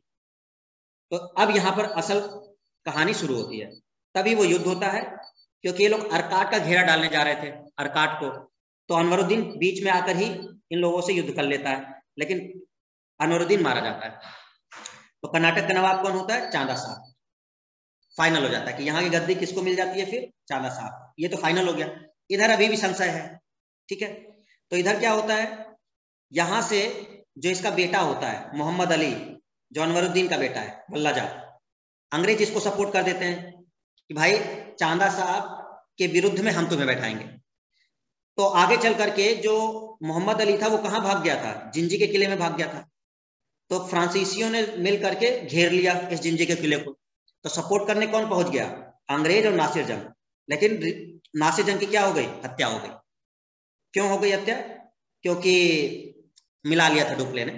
तो अब यहाँ पर असल कहानी शुरू होती है। तभी वो युद्ध होता है, क्योंकि ये लोग अरकाट का घेरा डालने जा रहे थे, अरकाट को। तो अनवरुद्दीन बीच में आकर ही इन लोगों से युद्ध कर लेता है, लेकिन अनवरुद्दीन मारा जाता है। तो कर्नाटक का नवाब कौन होता है? चांदा साहब। फाइनल हो जाता है कि यहाँ की गद्दी किसको मिल जाती है फिर? चांदा साहब। ये तो फाइनल हो गया। इधर अभी भी संशय है, ठीक है? तो इधर क्या होता है? यहाँ से जो इसका बेटा होता है, मोहम्मद अली जो अनवरुद्दीन का बेटा है बल्लाजा अंग्रेज़ इसको सपोर्ट कर देते हैं कि भाई, चांदा साहब के विरुद्ध में हम तुम्हें बैठाएँगे। तो आगे चल करके जो मोहम्मद अली था, वो कहाँ भाग गया था? जिंजी के किले में भाग गया था। तो फ्रांसीसियों ने मिल करके घेर लिया इस जिंजी के किले को। तो सपोर्ट करने कौन पहुँच गया? अंग्रेज़ और नासिर जंग। लेकिन नासिर जंग की क्या हो गई? हत्या हो गई। क्यों हो गई हत्या? क्योंकि मिला लिया था डुप्ले ने।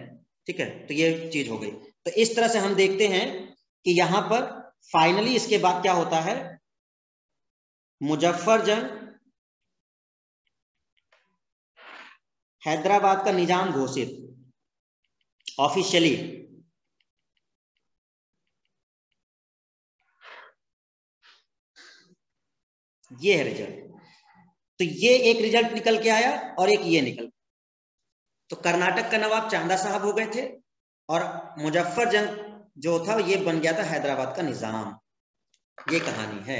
ठीक है? तो ये चीज़ हो गई। तो इस तरह से हम देखते हैं कि यहाँ पर फाइनली इसके बाद क्या होता है? मुजफ्फर जंग हैदराबाद का निज़ाम घोषित। ऑफिशियली ये है रिज़ल्ट तो ये एक रिज़ल्ट निकल के आया और एक ये निकल तो कर्नाटक का नवाब चांदा साहब हो गए थे और मुजफ्फर जंग जो था, ये बन गया था हैदराबाद का निज़ाम। ये कहानी है।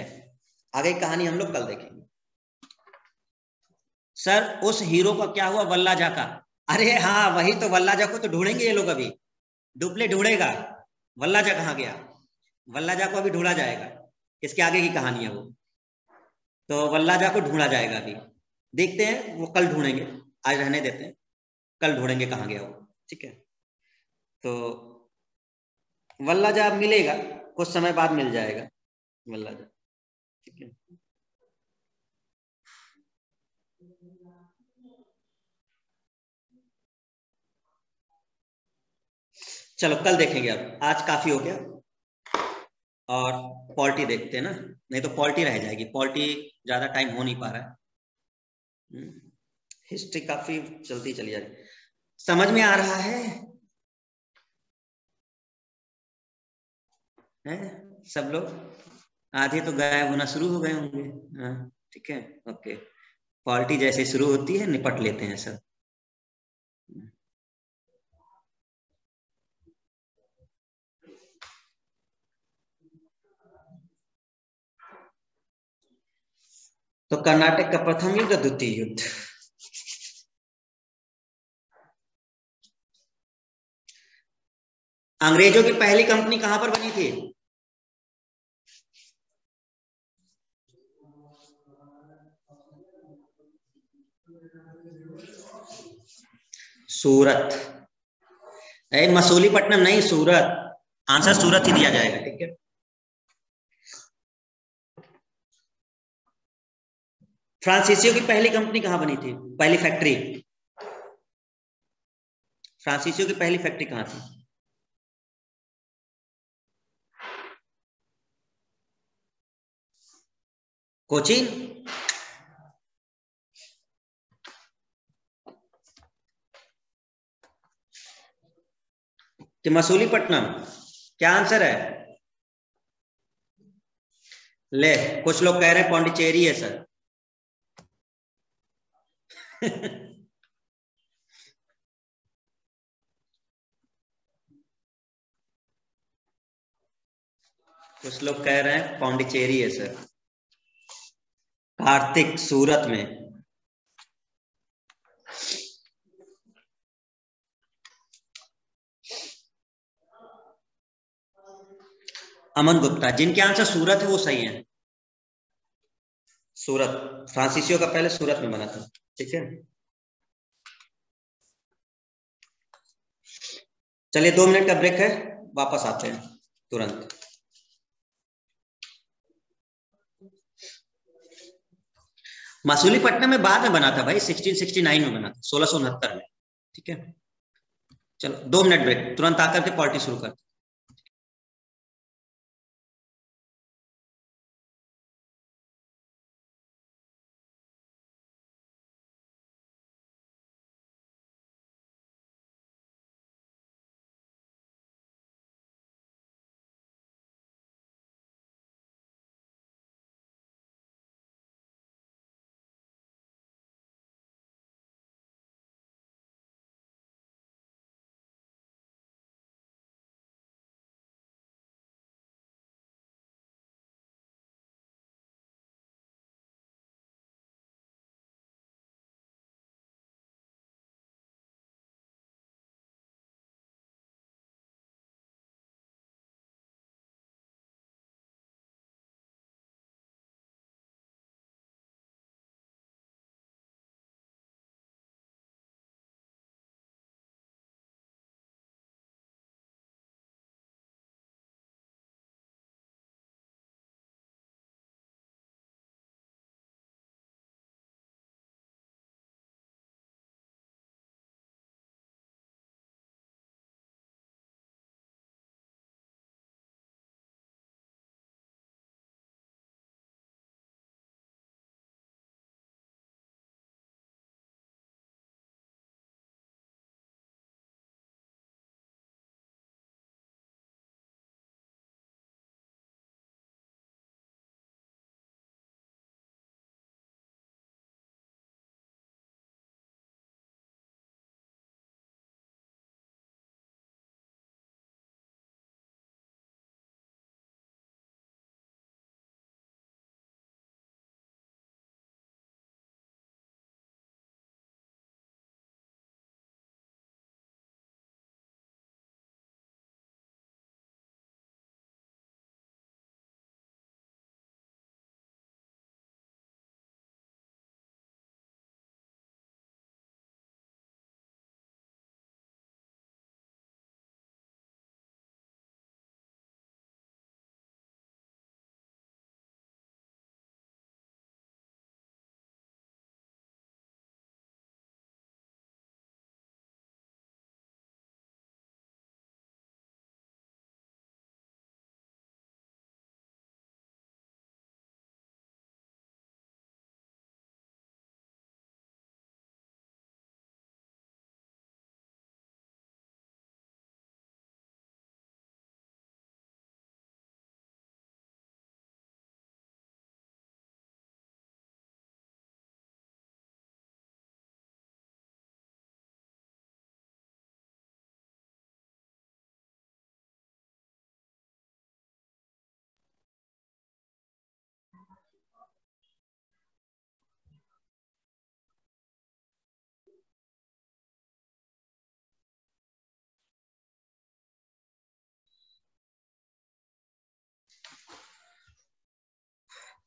आगे कहानी हम लोग कल देखेंगे। सर, उस हीरो का क्या हुआ? वल्लाजा का। अरे हाँ वही तो वल्लाजा को तो ढूंढेंगे ये लोग अभी। डुप्ले ढूंढेगा। वल्लाजा कहाँ गया? वल्लाजा को अभी ढूंढा जाएगा। इसके आगे की कहानी है वो। तो वल्लाजा को ढूंढा जाएगा अभी। देखते हैं, वो कल ढूंढेंगे। आज रहने देते हैं। कल ढूंढेंगे कहाँ गया वो ठीक है? तो वल्ला वल्लाजा मिलेगा कुछ समय बाद मिल जाएगा वल्लाजा ठीक है? चलो कल देखेंगे अब आज काफ़ी हो गया और पॉल्टी देखते हैं ना नहीं तो पॉल्टी रह जाएगी पॉल्टी ज़्यादा टाइम हो नहीं पा रहा है। हिस्ट्री हम्म, काफ़ी चलती चली जा रही समझ में आ रहा है? हैं? सब लोग? आधे तो गायब होना शुरू हो गए होंगे। हाँ ठीक है, ओके। पॉल्टी जैसे शुरू होती है, निपट लेते हैं सब। तो कर्नाटक का प्रथम युद्ध, द्वितीय युद्ध। अंग्रेज़ों की पहली कंपनी कहाँ पर बनी थी? सूरत। ए, मसूलीपट्टनम नहीं, सूरत। आंसर सूरत ही दिया जाएगा, ठीक है? फ्रांसीसियों की पहली कंपनी कहाँ बनी थी? पहली फैक्ट्री। फ्रांसीसियों की पहली फैक्ट्री कहाँ थी? कोचिन। कि मसूलीपट्टनम, क्या आंसर है? ले, कुछ लोग कह रहे हैं पौंडिचेरी है, सर। कुछ लोग कह रहे हैं पौंडिचेरी है, सर। कार्तिक सूरत में। अमन गुप्ता, जिनके आंसर सूरत है, वो सही है। सूरत, फ्रांसीसियो का पहले सूरत में बना था, ठीक है? चलिए, दो मिनट का ब्रेक है, वापस आते हैं, तुरंत। मासूलीपट्टनम में बाद में बना था भाई 1669 में बना था, सोलह में, ठीक है? चलो, दो मिनट ब्रेक तुरंत आकर के पार्टी शुरू करते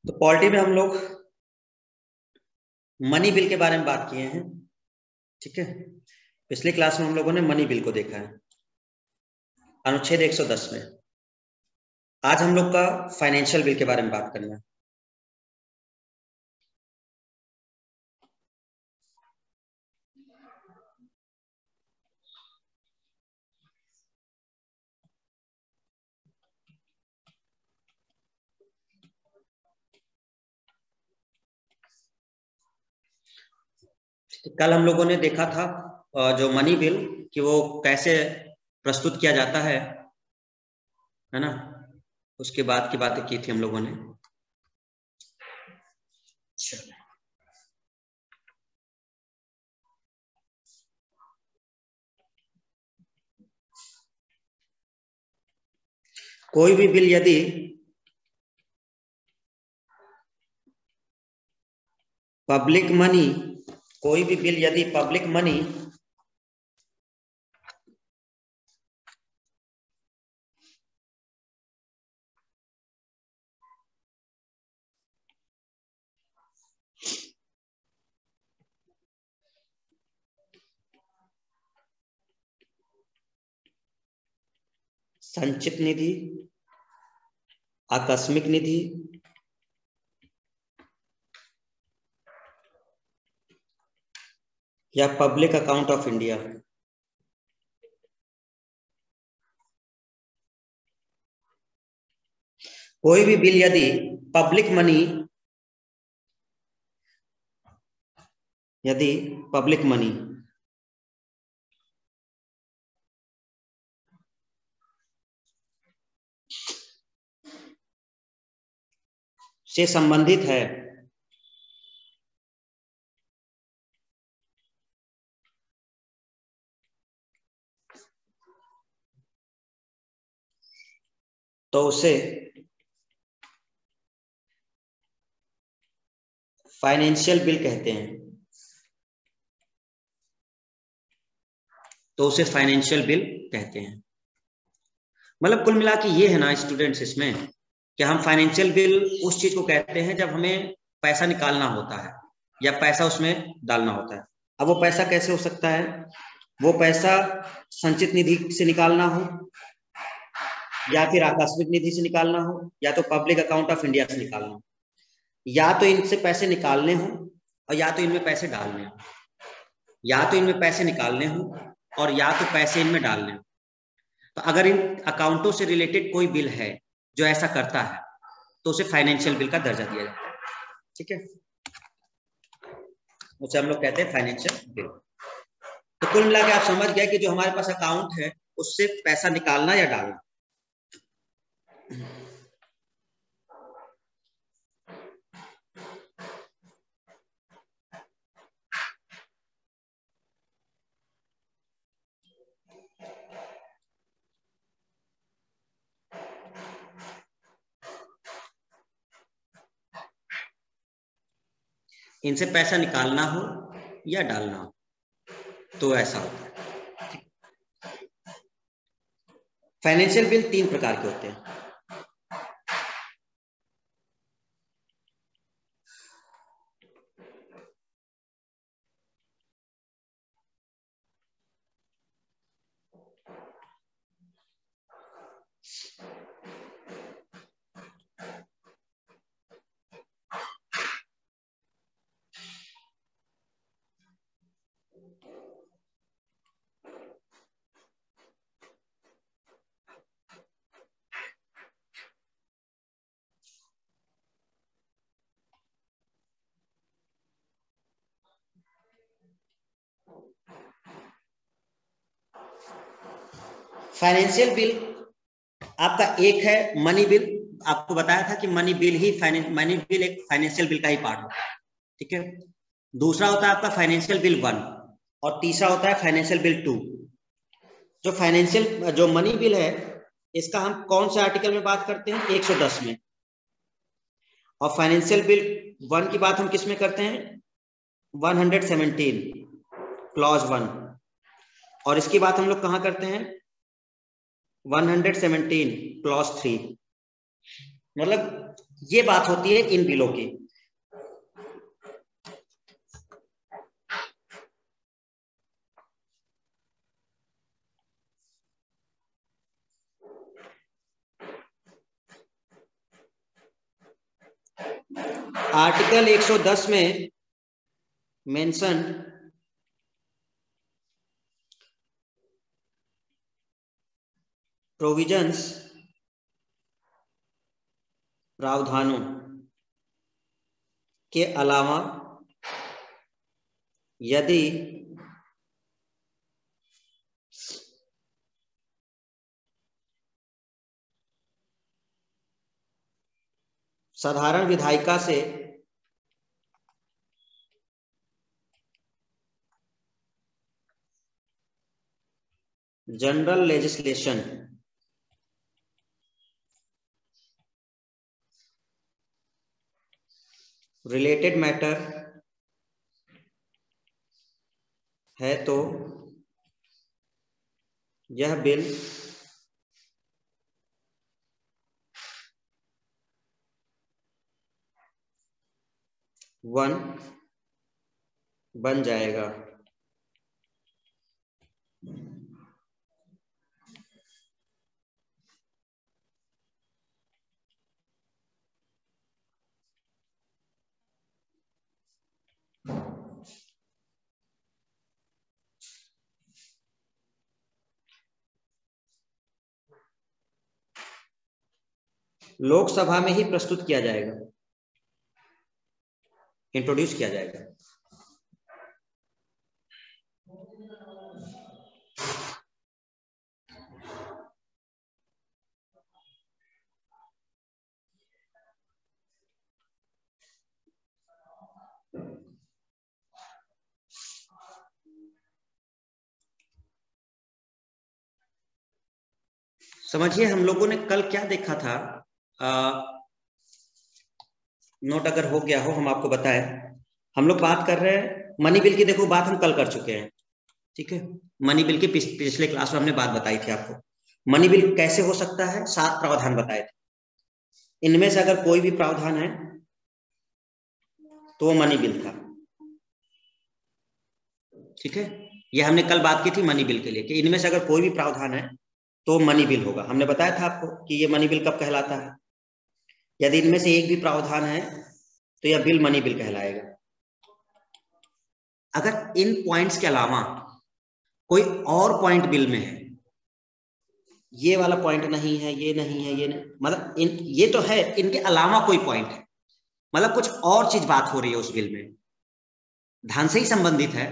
तो पॉलिटी में हम लोग मनी बिल के बारे में बात किए हैं, ठीक है? पिछले क्लास में हम लोगों ने मनी बिल को देखा है। अनुच्छेद 110 में। आज हम लोग का फाइनेंशियल बिल के बारे में बात करना है। कल हम लोगों ने देखा था जो मनी बिल कि वो कैसे प्रस्तुत किया जाता है है ना? उसके बाद की बातें की थी हम लोगों ने। कोई भी बिल यदि पब्लिक मनी कोई भी बिल यदि पब्लिक मनी संचित निधि आकस्मिक निधि या पब्लिक अकाउंट ऑफ़ इंडिया कोई भी बिल यदि पब्लिक मनी यदि पब्लिक मनी से संबंधित है तो उसे फाइनेंशियल बिल कहते हैं। तो उसे फाइनेंशियल बिल कहते हैं। मतलब कुल मिला के ये है ना स्टूडेंट्स इसमें कि हम फाइनेंशियल बिल उस चीज़ को कहते हैं जब हमें पैसा निकालना होता है या पैसा उसमें डालना होता है। अब वो पैसा कैसे हो सकता है? वो पैसा संचित निधि से निकालना हो या फिर आकस्मिक निधि से निकालना हो, या तो पब्लिक अकाउंट ऑफ़ इंडिया से निकालना हो। या तो इनसे पैसे निकालने हो और या तो इनमें पैसे डालने हो। या तो इनमें पैसे निकालने हो और या तो पैसे इनमें डालने हो। तो अगर इन अकाउंटों से रिलेटेड कोई बिल है जो ऐसा करता है तो उसे फाइनेंशियल बिल का दर्जा दिया जाता है। ठीक है? उसे हम लोग कहते हैं फाइनेंशियल बिल तो कुल मिला आप समझ गए कि जो हमारे पास अकाउंट है, उससे पैसा निकालना या डालना। इनसे पैसा निकालना हो या डालना हो? तो ऐसा होता है। फाइनेंशियल बिल तीन प्रकार के होते हैं। फाइनेंशियल बिल आपका एक है मनी बिल आपको बताया था कि मनी बिल ही मनी बिल एक फाइनेंशियल बिल का ही पार्ट होता है, ठीक है? दूसरा होता है आपका फाइनेंशियल बिल वन और तीसरा होता है फाइनेंशियल बिल टू जो फाइनेंशियल जो मनी बिल है, इसका हम कौन से आर्टिकल में बात करते हैं? 110 में। और फाइनेंशियल बिल वन की बात हम किसमें करते हैं? 117 क्लॉज वन और इसकी बात हम लोग कहाँ करते हैं? 117 क्लॉज थ्री मतलब ये बात होती है इन बिलों की। आर्टिकल 110 में मेंशन प्रोविजंस प्रावधानों के अलावा यदि साधारण विधायिका से जनरल लेजिस्लेशन रिलेटेड मैटर है तो यह बिल वन बन जाएगा। लोकसभा में ही प्रस्तुत किया जाएगा। इंट्रोड्यूस किया जाएगा। समझिए हम लोगों ने कल क्या देखा था? नोट अगर हो गया हो, हम आपको बताएँ। हम लोग बात कर रहे हैं, मनी बिल की देखो बात हम कल कर चुके हैं, ठीक है? मनी बिल की पिछले क्लास में हमने बात बताई थी आपको। मनी बिल कैसे हो सकता है? सात प्रावधान बताए थे। इनमें से अगर कोई भी प्रावधान है तो वो मनी बिल था। ठीक है? ये हमने कल बात की थी मनी बिल के लिए, कि इनमें से अगर कोई भी प्रावधान है तो मनी बिल होगा। हमने बताया था आपको कि ये मनी बिल कब कहलाता है। यदि इनमें से एक भी प्रावधान है तो यह बिल मनी बिल कहलाएगा। अगर इन पॉइंट्स के अलावा कोई और पॉइंट बिल में है, ये वाला पॉइंट नहीं है, ये नहीं है, ये नहीं मतलब इन, ये तो है, इनके अलावा कोई पॉइंट है। मतलब कुछ और चीज़ बात हो रही है उस बिल में। धन से ही संबंधित है,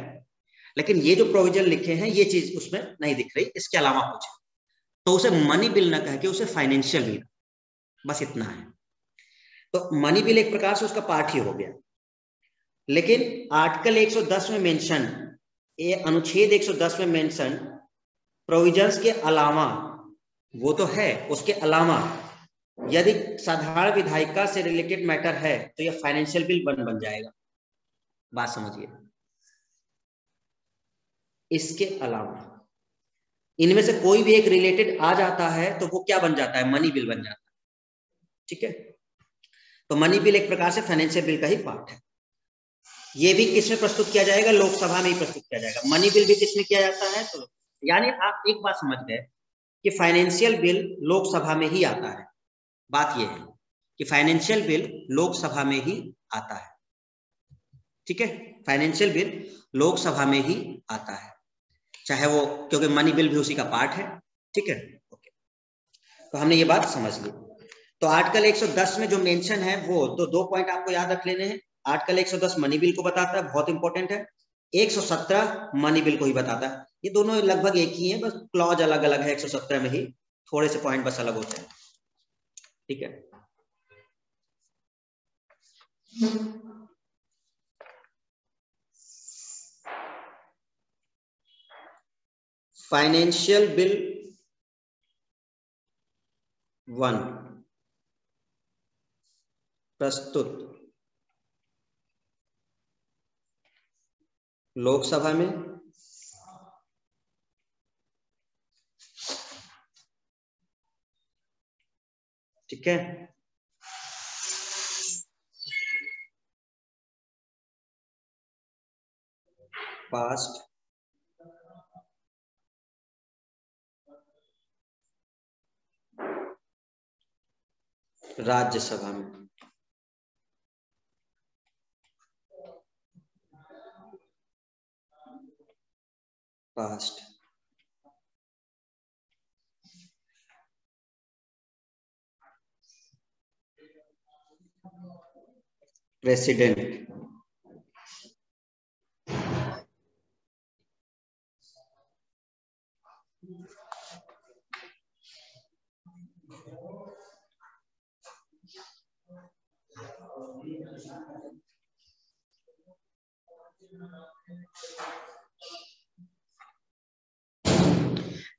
लेकिन ये जो प्रोविज़न लिखे हैं, ये चीज़ उसमें नहीं दिख रही, इसके अलावा कुछ तो उसे मनी बिल ना कह के उसे फाइनेंशियल बिल बस इतना है। तो मनी बिल एक प्रकार से उसका पार्ट ही हो गया। लेकिन आर्टिकल 110 में मेंशन, ये अनुच्छेद 110 में मेंशन प्रोविजंस के अलावा, वो तो है, उसके अलावा, यदि साधारण विधायिका से रिलेटेड मैटर है तो यह फाइनेंशियल बिल बन बन जाएगा। बात समझिए। इसके अलावा, इनमें से कोई भी एक रिलेटेड आ जाता है तो वो क्या बन जाता है? मनी बिल बन जाता है। ठीक है? तो मनी बिल एक प्रकार से फाइनेंशियल बिल का ही पार्ट है। ये भी किसमें प्रस्तुत किया जाएगा? लोकसभा में ही प्रस्तुत किया जाएगा। मनी बिल भी किसमें किया जाता है? तो यानी आप एक बात समझ गए कि फाइनेंशियल बिल लोकसभा में ही आता है। बात यह है कि फाइनेंशियल बिल लोकसभा में ही आता है। ठीक है? फाइनेंशियल बिल लोकसभा में ही आता है। चाहे वो, क्योंकि मनी बिल भी उसी का पार्ट है। ठीक है? ओके तो हमने ये बात समझ ली। तो आर्टिकल 110 में जो मेंशन है वो तो दो पॉइंट आपको याद रख लेने हैं। आर्टिकल 110 मनी बिल को बताता है, बहुत इंपॉर्टेंट है। 117 मनी बिल को ही बताता है। ये दोनों लगभग एक ही है, बस क्लॉज अलग अलग है 117 में ही, थोड़े से पॉइंट बस अलग होते हैं। ठीक है? फाइनेंशियल बिल वन प्रस्तुत। लोकसभा में ठीक है। पास्ट। राज्यसभा में। पास्ट प्रेसिडेंट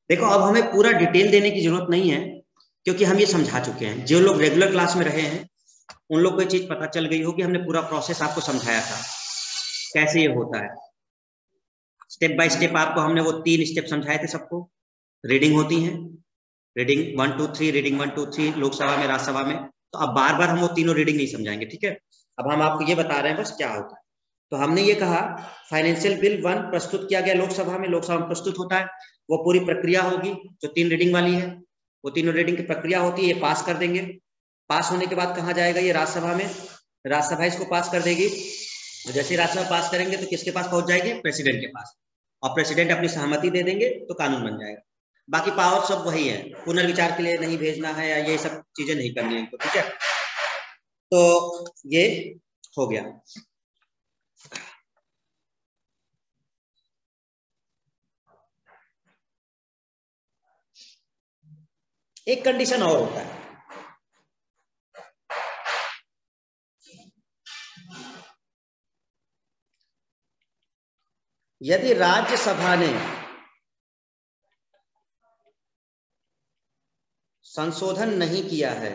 देखो, अब हमें पूरा डिटेल देने की ज़रूरत नहीं है, क्योंकि हम ये समझा चुके हैं। जो लोग रेगुलर क्लास में रहे हैं, उन लोग को ये चीज़ पता चल गई होगी, हमने पूरा प्रोसेस आपको समझाया था, कैसे ये होता है। स्टेप बाय स्टेप आपको हमने वो तीन स्टेप समझाए थे सबको। रीडिंग होती है reading one two three reading one two three Lok Sabha में राज्यसभा में। तो अब बार बार हम वो तीनों रीडिंग नहीं समझाएँगे, ठीक है? अब हम आपको ये बता रहे हैं बस क्या होता है। तो हमने ये कहा फाइनेंशियल बिल वन प्रस्तुत किया गया लोकसभा में लोकसभा में प्रस्तुत होता है। वो पूरी प्रक्रिया होगी, जो तीन रीडिंग वाली है, वो तीनों रीडिंग की प्रक्रिया होती है, ये पास कर देंगे। पास होने के बाद कहा जाएगा ये राज्यसभा में? राज्यसभा इसको पास कर देगी। जैसे राज्यसभा पास करेंगे तो किसके पास पहुँच जाएगी? प्रेसिडेंट के पास। और प्रेसिडेंट अपनी सहमति दे देंगे तो कानून बन जाएगा। बाकी पावर सब वही है। पुनर्विचार के लिए नहीं भेजना है या ये सब चीज़ें नहीं करनी है इनको, ठीक है? तो ये हो गया। एक कंडीशन और होता है। यदि राज्यसभा ने संशोधन नहीं किया है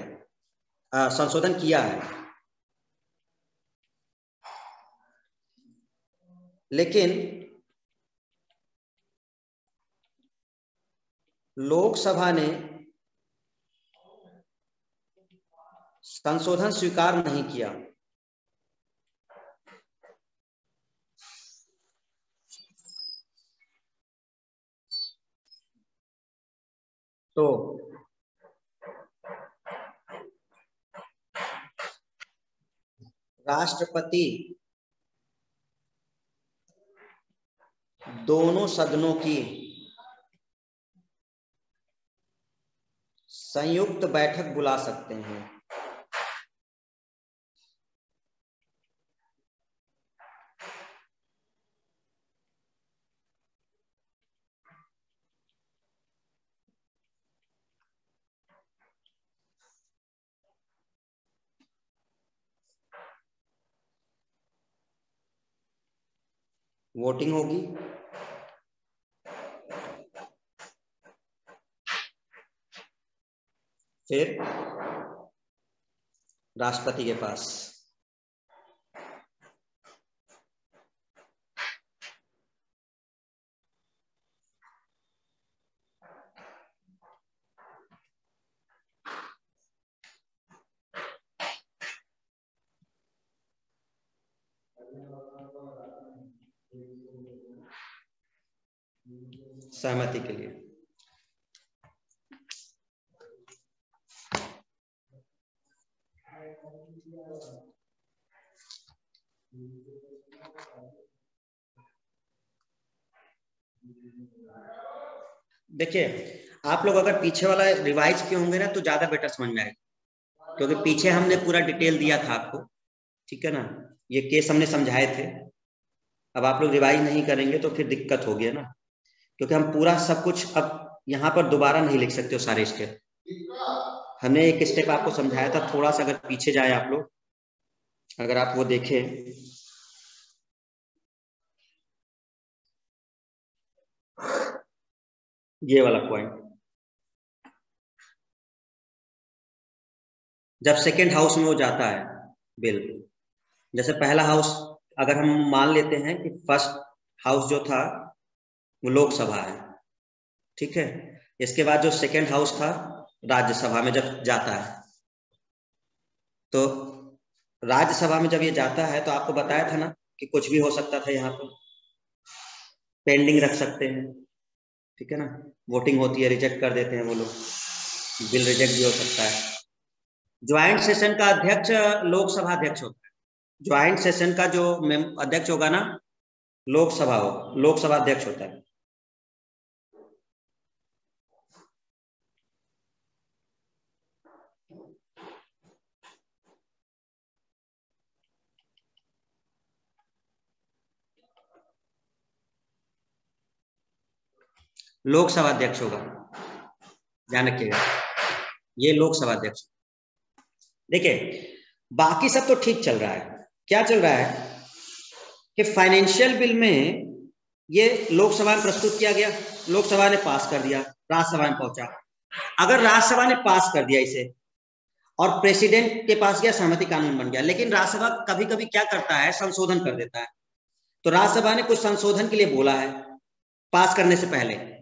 संशोधन किया है, लेकिन लोकसभा ने संशोधन स्वीकार नहीं किया। तो राष्ट्रपति दोनों सदनों की संयुक्त बैठक बुला सकते हैं। वोटिंग होगी। फिर राष्ट्रपति के पास। सहमति के लिए। देखिए, आप लोग अगर पीछे वाला रिवाइज किए होंगे ना तो ज़्यादा बेटर समझ में आएगा। क्योंकि पीछे हमने पूरा डिटेल दिया था आपको, ठीक है ना? ये केस हमने समझाए थे। अब आप लोग रिवाइज नहीं करेंगे तो फिर दिक्कत होगी ना? क्योंकि हम पूरा सब कुछ अब यहाँ पर दोबारा नहीं लिख सकते हो सारे स्टेप हमने एक स्टेप आपको समझाया था, थोड़ा सा अगर पीछे जाए आप लोग, अगर आप वो देखें। ये वाला पॉइंट जब सेकेंड हाउस में वो जाता है, बिल। जैसे पहला हाउस अगर हम मान लेते हैं कि फ़र्स्ट हाउस जो था लोकसभा है। ठीक है? इसके बाद जो सेकेंड हाउस था, राज्यसभा में जब जाता है तो राज्यसभा में जब ये जाता है तो आपको बताया था ना कि कुछ भी हो सकता था यहाँ पर। पेंडिंग रख सकते हैं। ठीक है ना? वोटिंग होती है रिजेक्ट कर देते हैं वो लोग। बिल रिजेक्ट भी हो सकता है। ज्वाइंट सेशन का अध्यक्ष, लोकसभा अध्यक्ष होता है। ज्वाइंट सेशन का जो अध्यक्ष होगा ना, लोकसभा हो लोकसभा अध्यक्ष होता है। लोकसभा अध्यक्ष होगा। ध्यान रखिएगा। ये लोकसभा अध्यक्ष। देखिए, बाकी सब तो ठीक चल रहा है। क्या चल रहा है? कि फाइनेंशियल बिल में ये लोकसभा में प्रस्तुत किया गया, लोकसभा ने पास कर दिया, राज्यसभा में पहुँचा। अगर राज्यसभा ने पास कर दिया इसे, और प्रेसिडेंट के पास गया, सहमति कानून बन गया, लेकिन राज्यसभा कभी कभी क्या करता है? संशोधन कर देता है। तो राज्यसभा ने कुछ संशोधन के लिए बोला है, पास करने से पहले।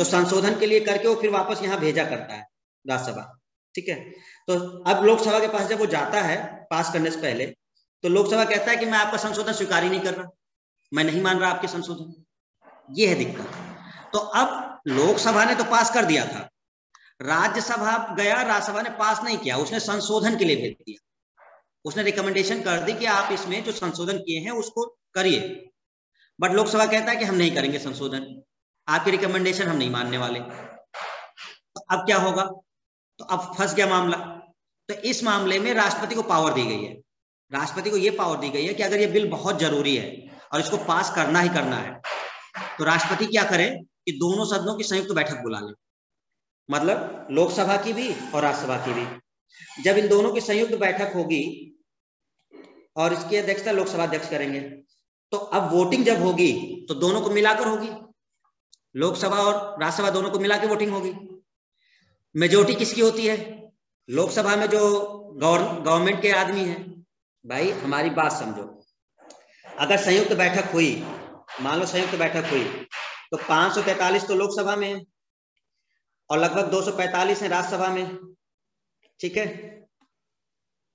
तो संशोधन के लिए करके वो फिर वापस यहाँ भेजा करता है राज्यसभा ठीक है? तो अब लोकसभा के पास जब वो जाता है, पास करने से पहले तो लोकसभा कहता है कि मैं आपका संशोधन स्वीकार ही नहीं कर रहा। मैं नहीं मान रहा आपके संशोधन। ये है दिक्कत। तो अब लोकसभा ने तो पास कर दिया था। राज्यसभा गया, राज्यसभा ने पास नहीं किया। उसने संशोधन के लिए भेज दिया। उसने रिकमेंडेशन कर दी कि आप इसमें जो संशोधन किए हैं, उसको करिए। बट लोकसभा कहता है कि हम नहीं करेंगे संशोधन। आपकी रिकमेंडेशन हम नहीं मानने वाले। तो अब क्या होगा? तो अब फंस गया मामला। तो इस मामले में राष्ट्रपति को पावर दी गई है। राष्ट्रपति को यह पावर दी गई है कि अगर ये बिल बहुत ज़रूरी है और इसको पास करना ही करना है तो राष्ट्रपति क्या करे कि दोनों सदनों की संयुक्त बैठक बुला ले। मतलब लोकसभा की भी और राज्यसभा की भी। जब इन दोनों की संयुक्त बैठक होगी और इसकी अध्यक्षता लोकसभा अध्यक्ष करेंगे तो अब वोटिंग जब होगी तो दोनों को मिलाकर होगी। लोकसभा और राज्यसभा दोनों को मिला के वोटिंग होगी। मेजोरिटी किसकी होती है? लोकसभा में जो गवर्नमेंट के आदमी हैं, भाई, हमारी बात समझो। अगर संयुक्त बैठक हुई, मान लो संयुक्त बैठक हुई तो 543 तो लोकसभा में है और लगभग 245 है राज्यसभा में। ठीक है?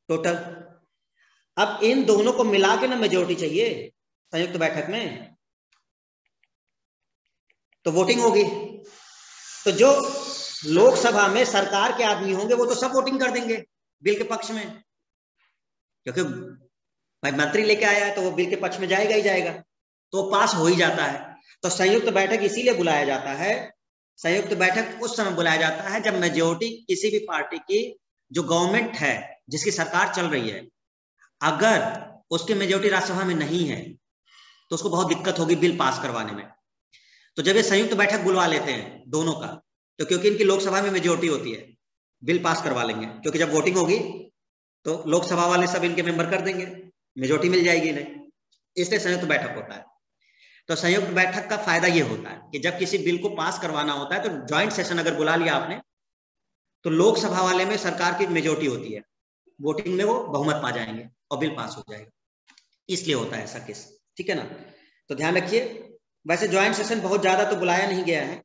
टोटल अब इन दोनों को मिला के ना मेजोरिटी चाहिए संयुक्त बैठक में। तो वोटिंग होगी। तो जो लोकसभा में सरकार के आदमी होंगे, वो तो सब वोटिंग कर देंगे बिल के पक्ष में। क्योंकि भाई मंत्री लेके आया है तो वो बिल के पक्ष में जाएगा ही जाएगा। तो पास हो ही जाता है। तो संयुक्त बैठक इसीलिए बुलाया जाता है, संयुक्त बैठक उस समय बुलाया जाता है जब मेजोरिटी किसी भी पार्टी की जो गवर्नमेंट है, जिसकी सरकार चल रही है, अगर उसकी मेजोरिटी राज्यसभा में नहीं है तो उसको बहुत दिक्कत होगी बिल पास करवाने में। तो जब ये संयुक्त बैठक बुलवा लेते हैं दोनों का तो क्योंकि इनकी लोकसभा में मेजोरिटी होती है, बिल पास करवा लेंगे। क्योंकि जब वोटिंग होगी तो लोकसभा वाले सब इनके मेंबर कर देंगे मेजोरिटी मिल जाएगी इन्हें। इसलिए संयुक्त बैठक होता है। तो संयुक्त बैठक का फ़ायदा ये होता है कि जब किसी बिल को पास करवाना होता है तो ज्वाइंट सेशन अगर बुला लिया आपने तो लोकसभा वाले में सरकार की मेजोरिटी होती है। वोटिंग में वो बहुमत पा जाएँगे और बिल पास हो जाएगा। इसलिए होता है ऐसा केस ठीक है ना? तो ध्यान रखिए वैसे ज्वाइंट सेशन बहुत ज़्यादा तो बुलाया नहीं गया है।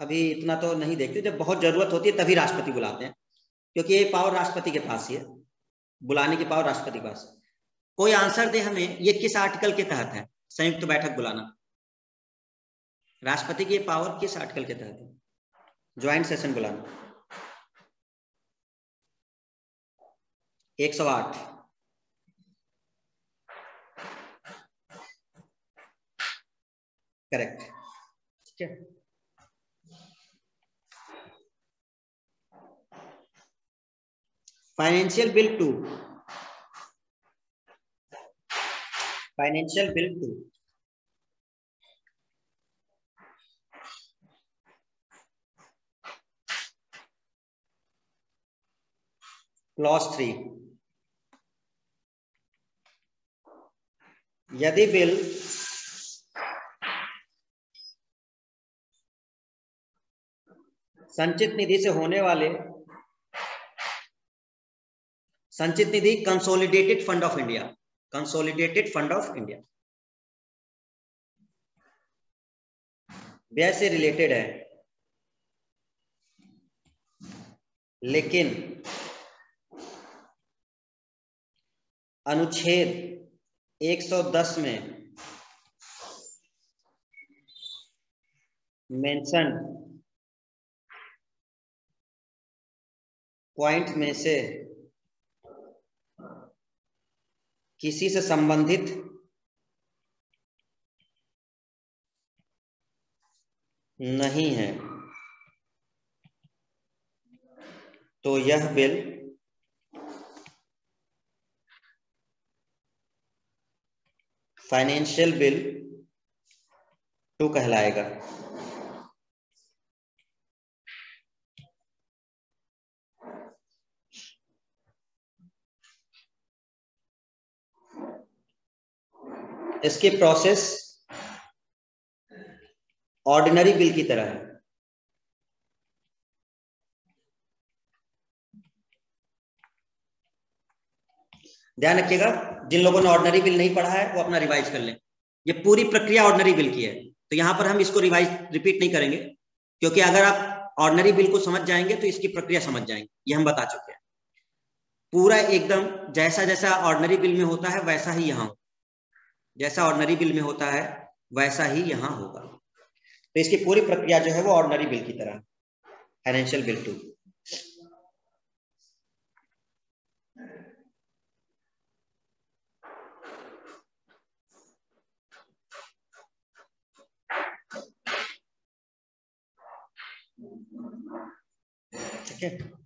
अभी इतना तो नहीं देखते जब बहुत ज़रूरत होती है, तभी राष्ट्रपति बुलाते हैं। क्योंकि ये पावर राष्ट्रपति के पास ही है। बुलाने की पावर राष्ट्रपति के पास। कोई आंसर दे हमें, ये किस आर्टिकल के तहत है? संयुक्त तो बैठक बुलाना। राष्ट्रपति की पावर किस आर्टिकल के तहत है? ज्वाइंट सेशन बुलाना। एक सौ आठ। करेक्ट ठीक है financial bill two financial bill two clause three यदि बिल संचित निधि से होने वाले संचित निधि consolidated fund of India consolidated fund of India व्यय से रिलेटेड है। लेकिन अनुच्छेद 110 में मेंशन पॉइंट में से किसी से संबंधित नहीं है तो यह बिल फाइनेंशियल बिल टू कहलाएगा। इसकी प्रोसेस ऑर्डिनरी बिल की तरह है। ध्यान रखिएगा, जिन लोगों ने ऑर्डनरी बिल नहीं पढ़ा है, वो अपना रिवाइज कर लें। ये पूरी प्रक्रिया ऑर्डनरी बिल की है। तो यहाँ पर हम इसको रिवाइज रिपीट नहीं करेंगे, क्योंकि अगर आप ऑर्डनरी बिल को समझ जाएँगे तो इसकी प्रक्रिया समझ जाएँगे। ये हम बता चुके हैं। पूरा एकदम जैसा जैसा ऑर्डनरी बिल में होता है, वैसा ही यहाँ जैसा ऑर्डनरी बिल में होता है, वैसा ही यहाँ होगा। तो इसकी पूरी प्रक्रिया जो है वो ऑर्डनरी बिल की तरह फाइनेंशियल बिल टू ठीक है?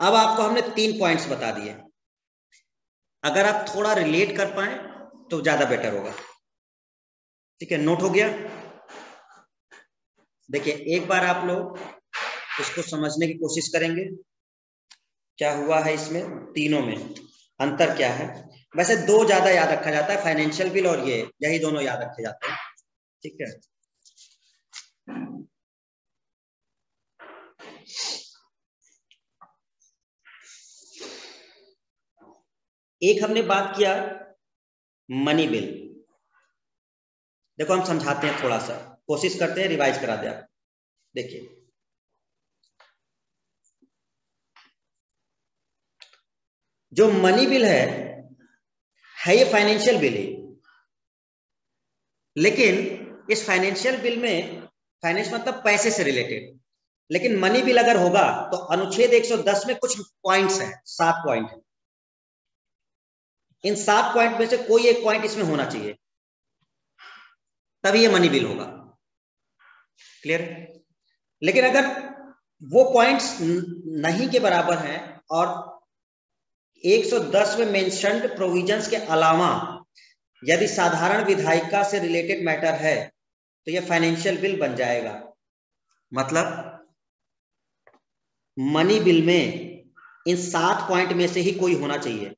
अब आपको हमने तीन पॉइंट्स बता दिए। अगर आप थोड़ा रिलेट कर पाए तो ज़्यादा बेटर होगा। ठीक है नोट हो गया? देखिए, एक बार आप लोग इसको समझने की कोशिश करेंगे। क्या हुआ है इसमें? तीनों में। अंतर क्या है? वैसे दो ज़्यादा याद रखा जाता है फाइनेंशियल बिल और ये। यही दोनों याद रखे जाते हैं। ठीक है? एक हमने बात किया मनी बिल देखो, हम समझाते हैं थोड़ा सा। कोशिश करते हैं रिवाइज करा दिया देखिए। जो मनी बिल है है ये फाइनेंशियल बिल ही। लेकिन इस फाइनेंशियल बिल में फाइनेंस मतलब पैसे से रिलेटेड लेकिन मनी बिल अगर होगा तो अनुच्छेद 110 में कुछ पॉइंट्स है, सात पॉइंट है। इन सात पॉइंट में से कोई एक पॉइंट इसमें होना चाहिए। तभी ये मनी बिल होगा। क्लियर लेकिन अगर वो पॉइंट्स नहीं के बराबर हैं और 110 में मेंशनड प्रोविजंस के अलावा यदि साधारण विधायिका से रिलेटेड मैटर है तो ये फाइनेंशियल बिल बन जाएगा। मतलब मनी बिल में इन सात पॉइंट में से ही कोई होना चाहिए।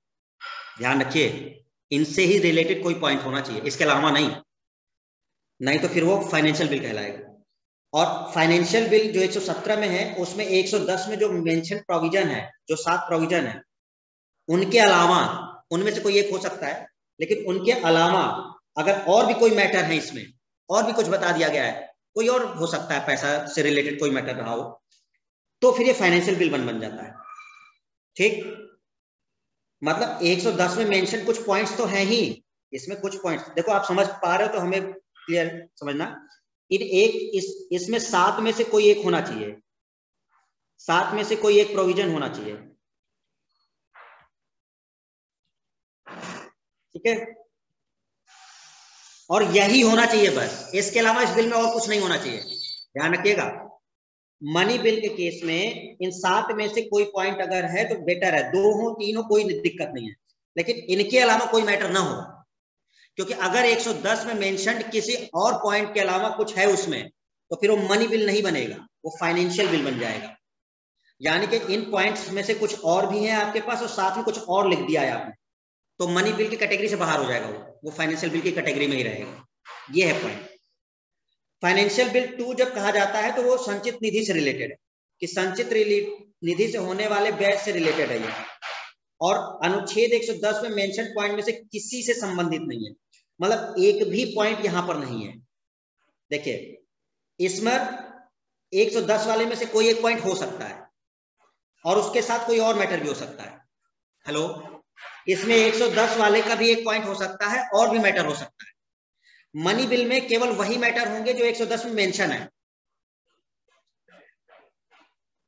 ध्यान रखिए, इनसे ही रिलेटेड कोई पॉइंट होना चाहिए, इसके अलावा नहीं। नहीं तो फिर वो फाइनेंशियल बिल कहलाएगा। और फाइनेंशियल बिल जो 117 में है, उसमें 110 में जो मेंशन प्रोविज़न है, जो सात प्रोविज़न है, उनके अलावा, उनमें से कोई एक हो सकता है, लेकिन उनके अलावा अगर और भी कोई मैटर है इसमें, और भी कुछ बता दिया गया है, कोई और हो सकता है पैसा से रिलेटेड कोई मैटर रहा हो तो फिर ये फाइनेंशियल बिल बन बन जाता है। ठीक? मतलब 110 में मेंशन कुछ पॉइंट्स तो हैं ही। इसमें कुछ पॉइंट्स देखो, आप समझ पा रहे हो तो हमें क्लियर समझना। इन एक, इस, इसमें सात में से कोई एक होना चाहिए। सात में से कोई एक प्रोविज़न होना चाहिए। ठीक है? और यही होना चाहिए बस। इसके अलावा इस बिल में और कुछ नहीं होना चाहिए। ध्यान रखिएगा। मनी बिल के केस में इन सात में से कोई पॉइंट अगर है तो बेटर है। दो हो, तीन हो, कोई दिक्कत नहीं है। लेकिन इनके अलावा कोई मैटर ना हो। क्योंकि अगर 110 में मेंशन किसी और पॉइंट के अलावा कुछ है उसमें तो फिर वो मनी बिल नहीं बनेगा। वो फाइनेंशियल बिल बन जाएगा। यानी कि इन पॉइंट्स में से कुछ और भी है आपके पास और साथ में कुछ और लिख दिया है आपने। तो मनी बिल की कैटेगरी से बाहर हो जाएगा वो। वो फाइनेंशियल बिल की कैटेगरी में ही रहेगा। ये है पॉइंट फाइनेंशियल बिल टू जब कहा जाता है तो वो संचित निधि से रिलेटेड है। कि संचित निधि से होने वाले व्यय से रिलेटेड है ये। और अनुच्छेद 110 में मेंशन पॉइंट में से किसी से संबंधित नहीं है। मतलब एक भी पॉइंट यहाँ पर नहीं है। देखिए, इसमें 110 वाले में से कोई एक पॉइंट हो सकता है। और उसके साथ कोई और मैटर भी हो सकता है। हेलो इसमें 110 वाले का भी एक पॉइंट हो सकता है, और भी मैटर हो सकता है। मनी बिल में केवल वही मैटर होंगे जो 110 में मेंशन है।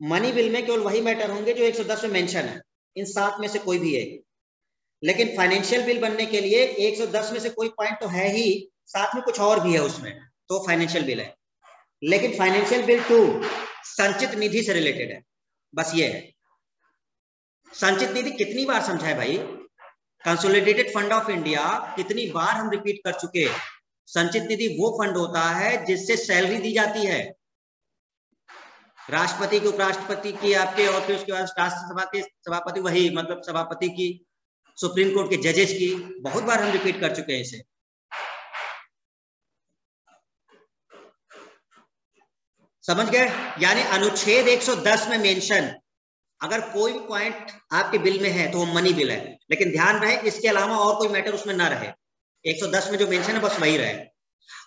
मनी बिल में केवल वही मैटर होंगे जो 110 में मेंशन है। इन सात में से कोई भी है। लेकिन फाइनेंशियल बिल बनने के लिए 110 में से कोई पॉइंट तो है ही, साथ में कुछ और भी है उसमें तो फाइनेंशियल बिल है। लेकिन फाइनेंशियल बिल टू, संचित निधि से रिलेटेड है। बस ये है। संचित निधि कितनी बार समझा है भाई? कंसोलिडेटेड फंड ऑफ़ इंडिया कितनी बार हम रिपीट कर चुके संचित निधि वो फंड होता है जिससे सैलरी दी जाती है। राष्ट्रपति की उपराष्ट्रपति की आपके और फिर उसके बाद राष्ट्रसभा के सभापति, वही मतलब सभापति की, सुप्रीम कोर्ट के जजेस की, बहुत बार हम रिपीट कर चुके हैं इसे। समझ गए? यानी अनुच्छेद 110 में मेंशन अगर कोई पॉइंट आपके बिल में है तो वो मनी बिल है, लेकिन ध्यान रहे, इसके अलावा और कोई मैटर उसमें ना रहे। 110 में जो मेंशन है, बस वही रहे।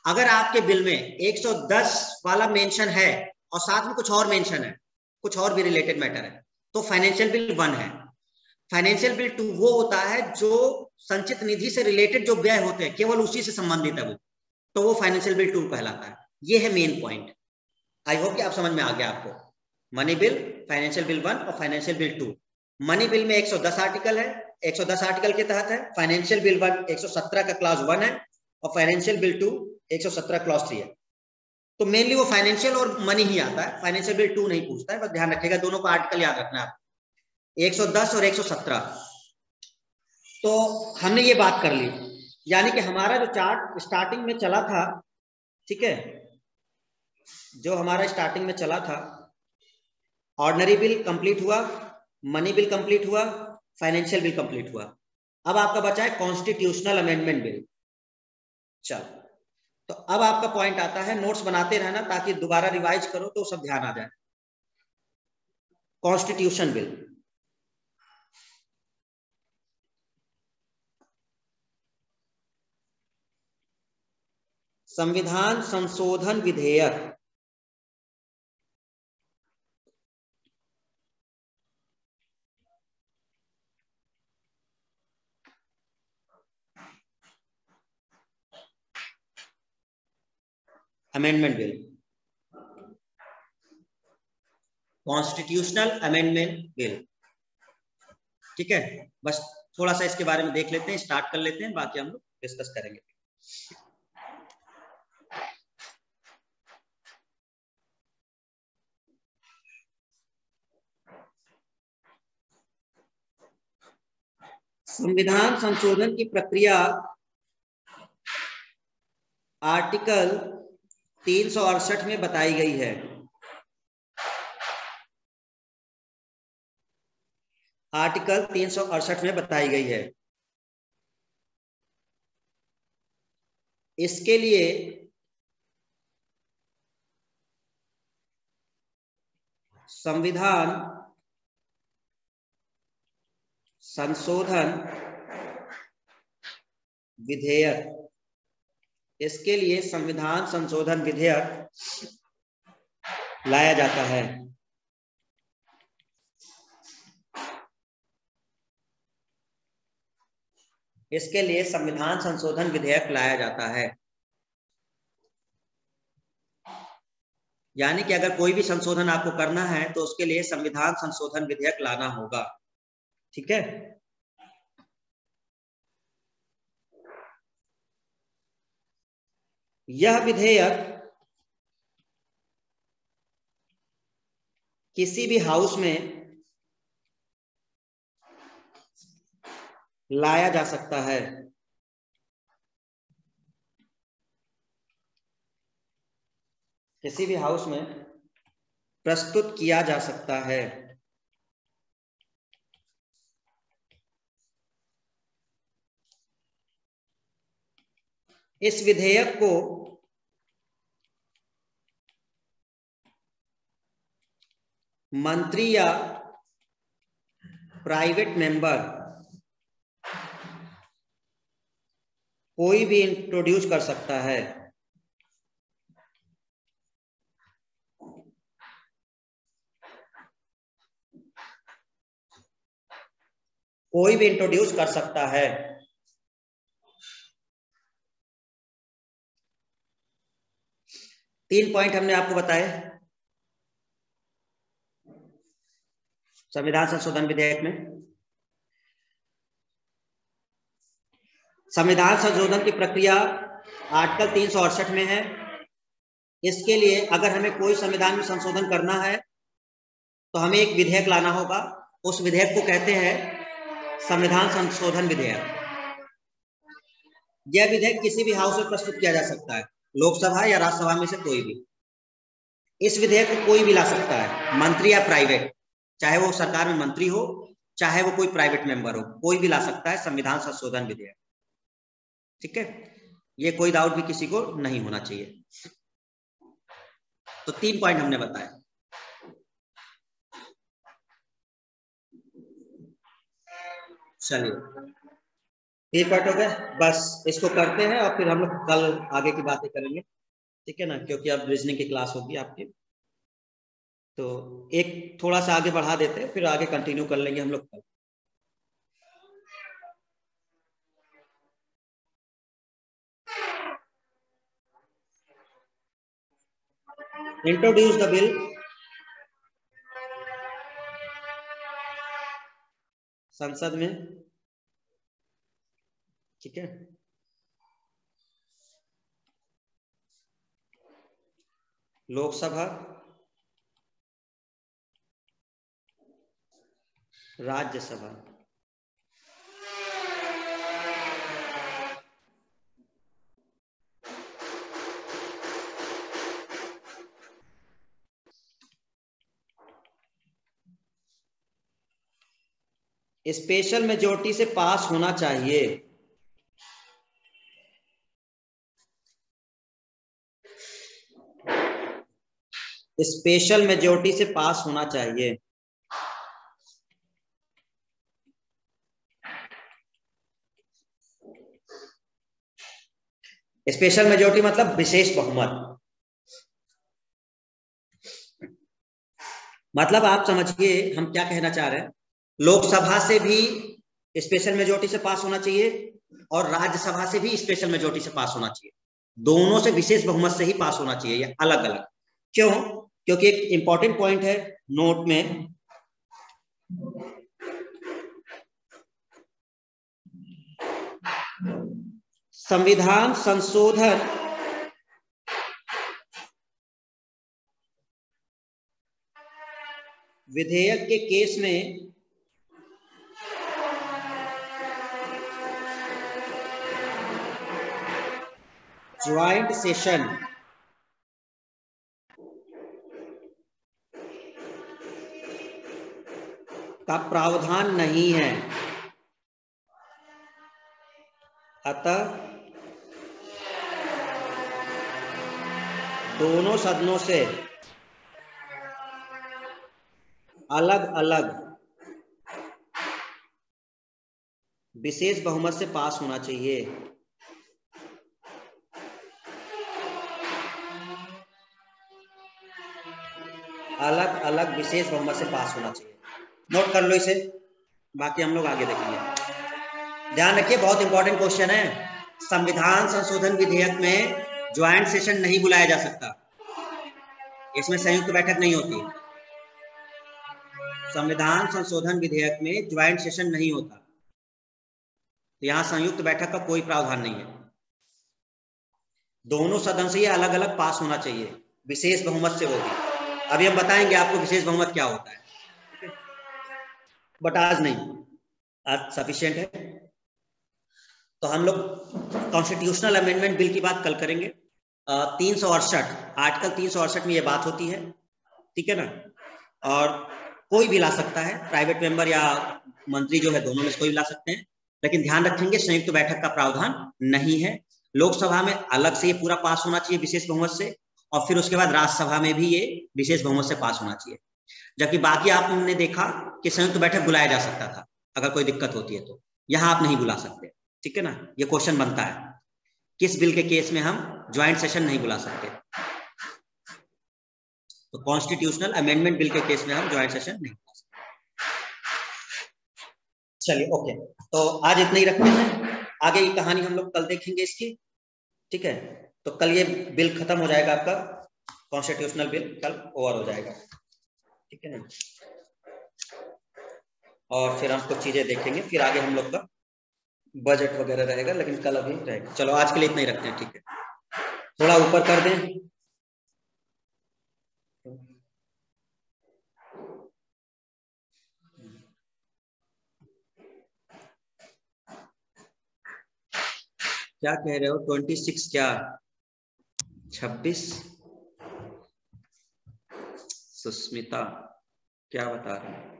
अगर आपके बिल में 110 वाला मेंशन है और साथ में कुछ और मेंशन है, कुछ और भी रिलेटेड मैटर है तो फाइनेंशियल बिल वन है। फाइनेंशियल बिल टू वो होता है जो संचित निधि से रिलेटेड जो व्यय होते हैं, केवल उसी से संबंधित है वो। तो वो फाइनेंशियल बिल टू कहलाता है। ये है मेन पॉइंट आई होप कि आप समझ में आ गया आपको। Money bill financial bill one और financial bill two money bill में 110 आर्टिकल है 110 आर्टिकल के तहत है, फाइनेंशियल बिल वन 117 का क्लास वन है, और financial bill two 117 class three है। तो मेनली वो फाइनेंशियल और मनी ही आता है फाइनेंशियल बिल टू नहीं पूछता है, बस ध्यान रखिएगा, दोनों का आर्टिकल याद रखना आप। 110 और 117 तो हमने ये बात कर ली, यानी कि हमारा जो चार्ट स्टार्टिंग में चला था, ठीक है, जो हमारा स्टार्टिंग में चला था ऑर्डनरी बिल कंप्लीट हुआ मनी बिल कंप्लीट हुआ फाइनेंशियल बिल कंप्लीट हुआ। अब आपका बचा है कॉन्स्टिट्यूशनल अमेंडमेंट बिल चलो। तो अब आपका पॉइंट आता है नोट्स बनाते रहना ताकि दोबारा रिवाइज करो तो सब ध्यान आ जाए। कॉन्स्टिट्यूशन बिल संविधान संशोधन विधेयक। Amendment bill constitutional amendment bill ठीक है? बस थोड़ा सा इसके बारे में देख लेते हैं स्टार्ट कर लेते हैं, बाकी हम लोग डिस्कस करेंगे। संविधान संशोधन की प्रक्रिया आर्टिकल तीन सौ अड़सठ में बताई गई है। आर्टिकल तीन सौ अड़सठ में बताई गई है। इसके लिए संविधान संशोधन विधेयक इसके लिए संविधान संशोधन विधेयक लाया जाता है। इसके लिए संविधान संशोधन विधेयक लाया जाता है। यानी कि अगर कोई भी संशोधन आपको करना है तो उसके लिए संविधान संशोधन विधेयक लाना होगा। ठीक है? यह विधेयक किसी भी हाउस में लाया जा सकता है। किसी भी हाउस में प्रस्तुत किया जा सकता है। इस विधेयक को मंत्री या प्राइवेट मेंबर कोई भी इंट्रोड्यूस कर सकता है। कोई भी इंट्रोड्यूस कर सकता है। तीन पॉइंट हमने आपको बताए। संविधान संशोधन विधेयक में। संविधान संशोधन की प्रक्रिया आर्टिकल तीन सौ अड़सठ में है। इसके लिए अगर हमें कोई संविधान में संशोधन करना है तो हमें एक विधेयक लाना होगा। उस विधेयक को कहते हैं संविधान संशोधन विधेयक। यह विधेयक किसी भी हाउस में प्रस्तुत किया जा सकता है। लोकसभा या राज्यसभा में से कोई भी। इस विधेयक को कोई भी ला सकता है, मंत्री या प्राइवेट, चाहे वो सरकार में मंत्री हो, चाहे वो कोई प्राइवेट मेंबर हो, कोई भी ला सकता है संविधान संशोधन विधेयक। ठीक है? ये कोई डाउट भी किसी को नहीं होना चाहिए। तो तीन पॉइंट हमने बताया चलिए। तीन पॉइंट हो गए बस इसको करते हैं और फिर हम लोग कल आगे की बातें करेंगे। ठीक है ना? क्योंकि अब रीजनिंग की क्लास होगी आपकी। तो एक थोड़ा सा आगे बढ़ा देते हैं, फिर आगे कंटिन्यू कर लेंगे हम लोग कल। इंट्रोड्यूस द बिल संसद में ठीक है? लोकसभा। राज्यसभा। स्पेशल मेजोरिटी से पास होना चाहिए। स्पेशल मेजोरिटी से पास होना चाहिए। स्पेशल मेजोरिटी मतलब विशेष बहुमत। मतलब आप समझिए, हम क्या कहना चाह रहे हैं? लोकसभा से भी स्पेशल मेजोरिटी से पास होना चाहिए और राज्यसभा से भी स्पेशल मेजोरिटी से पास होना चाहिए। दोनों से विशेष बहुमत से ही पास होना चाहिए, ये अलग अलग क्यों? क्योंकि एक इंपॉर्टेंट पॉइंट है नोट में। संविधान संशोधन। विधेयक के केस में ज्वाइंट सेशन का प्रावधान नहीं है। अतः दोनों सदनों से अलग अलग विशेष बहुमत से पास होना चाहिए। अलग अलग विशेष बहुमत से पास होना चाहिए। नोट कर लो इसे। बाकी हम लोग आगे देखेंगे। ध्यान रखिए, बहुत इंपॉर्टेंट क्वेश्चन है। संविधान संशोधन विधेयक में ज्वाइंट सेशन नहीं बुलाया जा सकता। इसमें संयुक्त बैठक नहीं होती। संविधान संशोधन विधेयक में ज्वाइंट सेशन नहीं होता। तो यहाँ संयुक्त बैठक का कोई प्रावधान नहीं है। दोनों सदन से ये अलग अलग पास होना चाहिए। विशेष बहुमत से होगी। अभी हम बताएँगे आपको विशेष बहुमत क्या होता है। बट आज नहीं। आज सफिशियंट है। तो हम लोग कॉन्स्टिट्यूशनल अमेंडमेंट बिल की बात कल करेंगे। तीन सौ अड़सठ। आर्टिकल तीन सौ अड़सठ में ये बात होती है। ठीक है ना? और कोई भी ला सकता है। प्राइवेट मेंबर या मंत्री जो है, दोनों में से कोई भी ला सकते हैं। लेकिन ध्यान रखेंगे, संयुक्त बैठक का प्रावधान नहीं है। लोकसभा में अलग से ये पूरा पास होना चाहिए विशेष बहुमत से। और फिर उसके बाद राज्यसभा में भी ये विशेष बहुमत से पास होना चाहिए। जबकि बाकी आपने देखा कि संयुक्त बैठक बुलाया जा सकता था, अगर कोई दिक्कत होती है तो। यहाँ आप नहीं बुला सकते, ठीक है ना? ये क्वेश्चन बनता है। किस बिल के केस में हम ज्वाइंट सेशन नहीं बुला सकते? तो कॉन्स्टिट्यूशनल अमेंडमेंट बिल के केस में हम ज्वाइंट सेशन नहीं बुला सकते। चलिए ओके तो आज इतना ही रखते हैं। आगे की कहानी हम लोग कल देखेंगे इसकी, ठीक है? तो कल ये बिल खत्म हो जाएगा आपका कॉन्स्टिट्यूशनल बिल कल ओवर हो जाएगा। ठीक है और फिर हम कुछ चीज़ें देखेंगे, फिर आगे हम लोग का बजट वगैरह रहेगा, लेकिन कल अभी रहेगा। चलो, आज के लिए इतना ही रखते हैं, ठीक है। थोड़ा ऊपर कर दें। क्या कह रहे हो? ट्वेंटी सिक्स क्या? छब्बीस? सुस्मिता, क्या बता रहे हैं?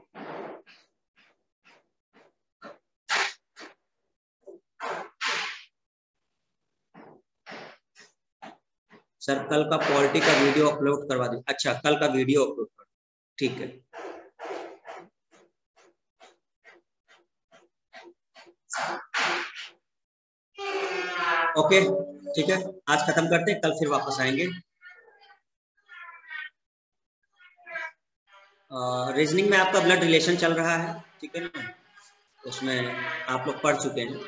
सर, कल का पॉलिटी का वीडियो अपलोड करवा दी अच्छा कल का वीडियो अपलोड कर ठीक है। ओके ठीक है। आज खत्म करते हैं, कल फिर वापस आएँगे। रीजनिंग में आपका ब्लड रिलेशन चल रहा है, ठीक है ना? उसमें आप लोग पढ़ चुके हैं।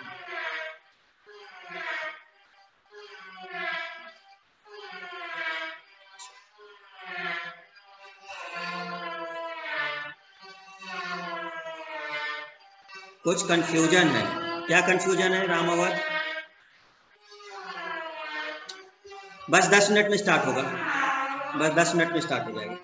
कुछ कंफ्यूजन है। क्या कंफ्यूजन है, राम बस दस मिनट में स्टार्ट होगा। बस दस मिनट में स्टार्ट हो जाएगा।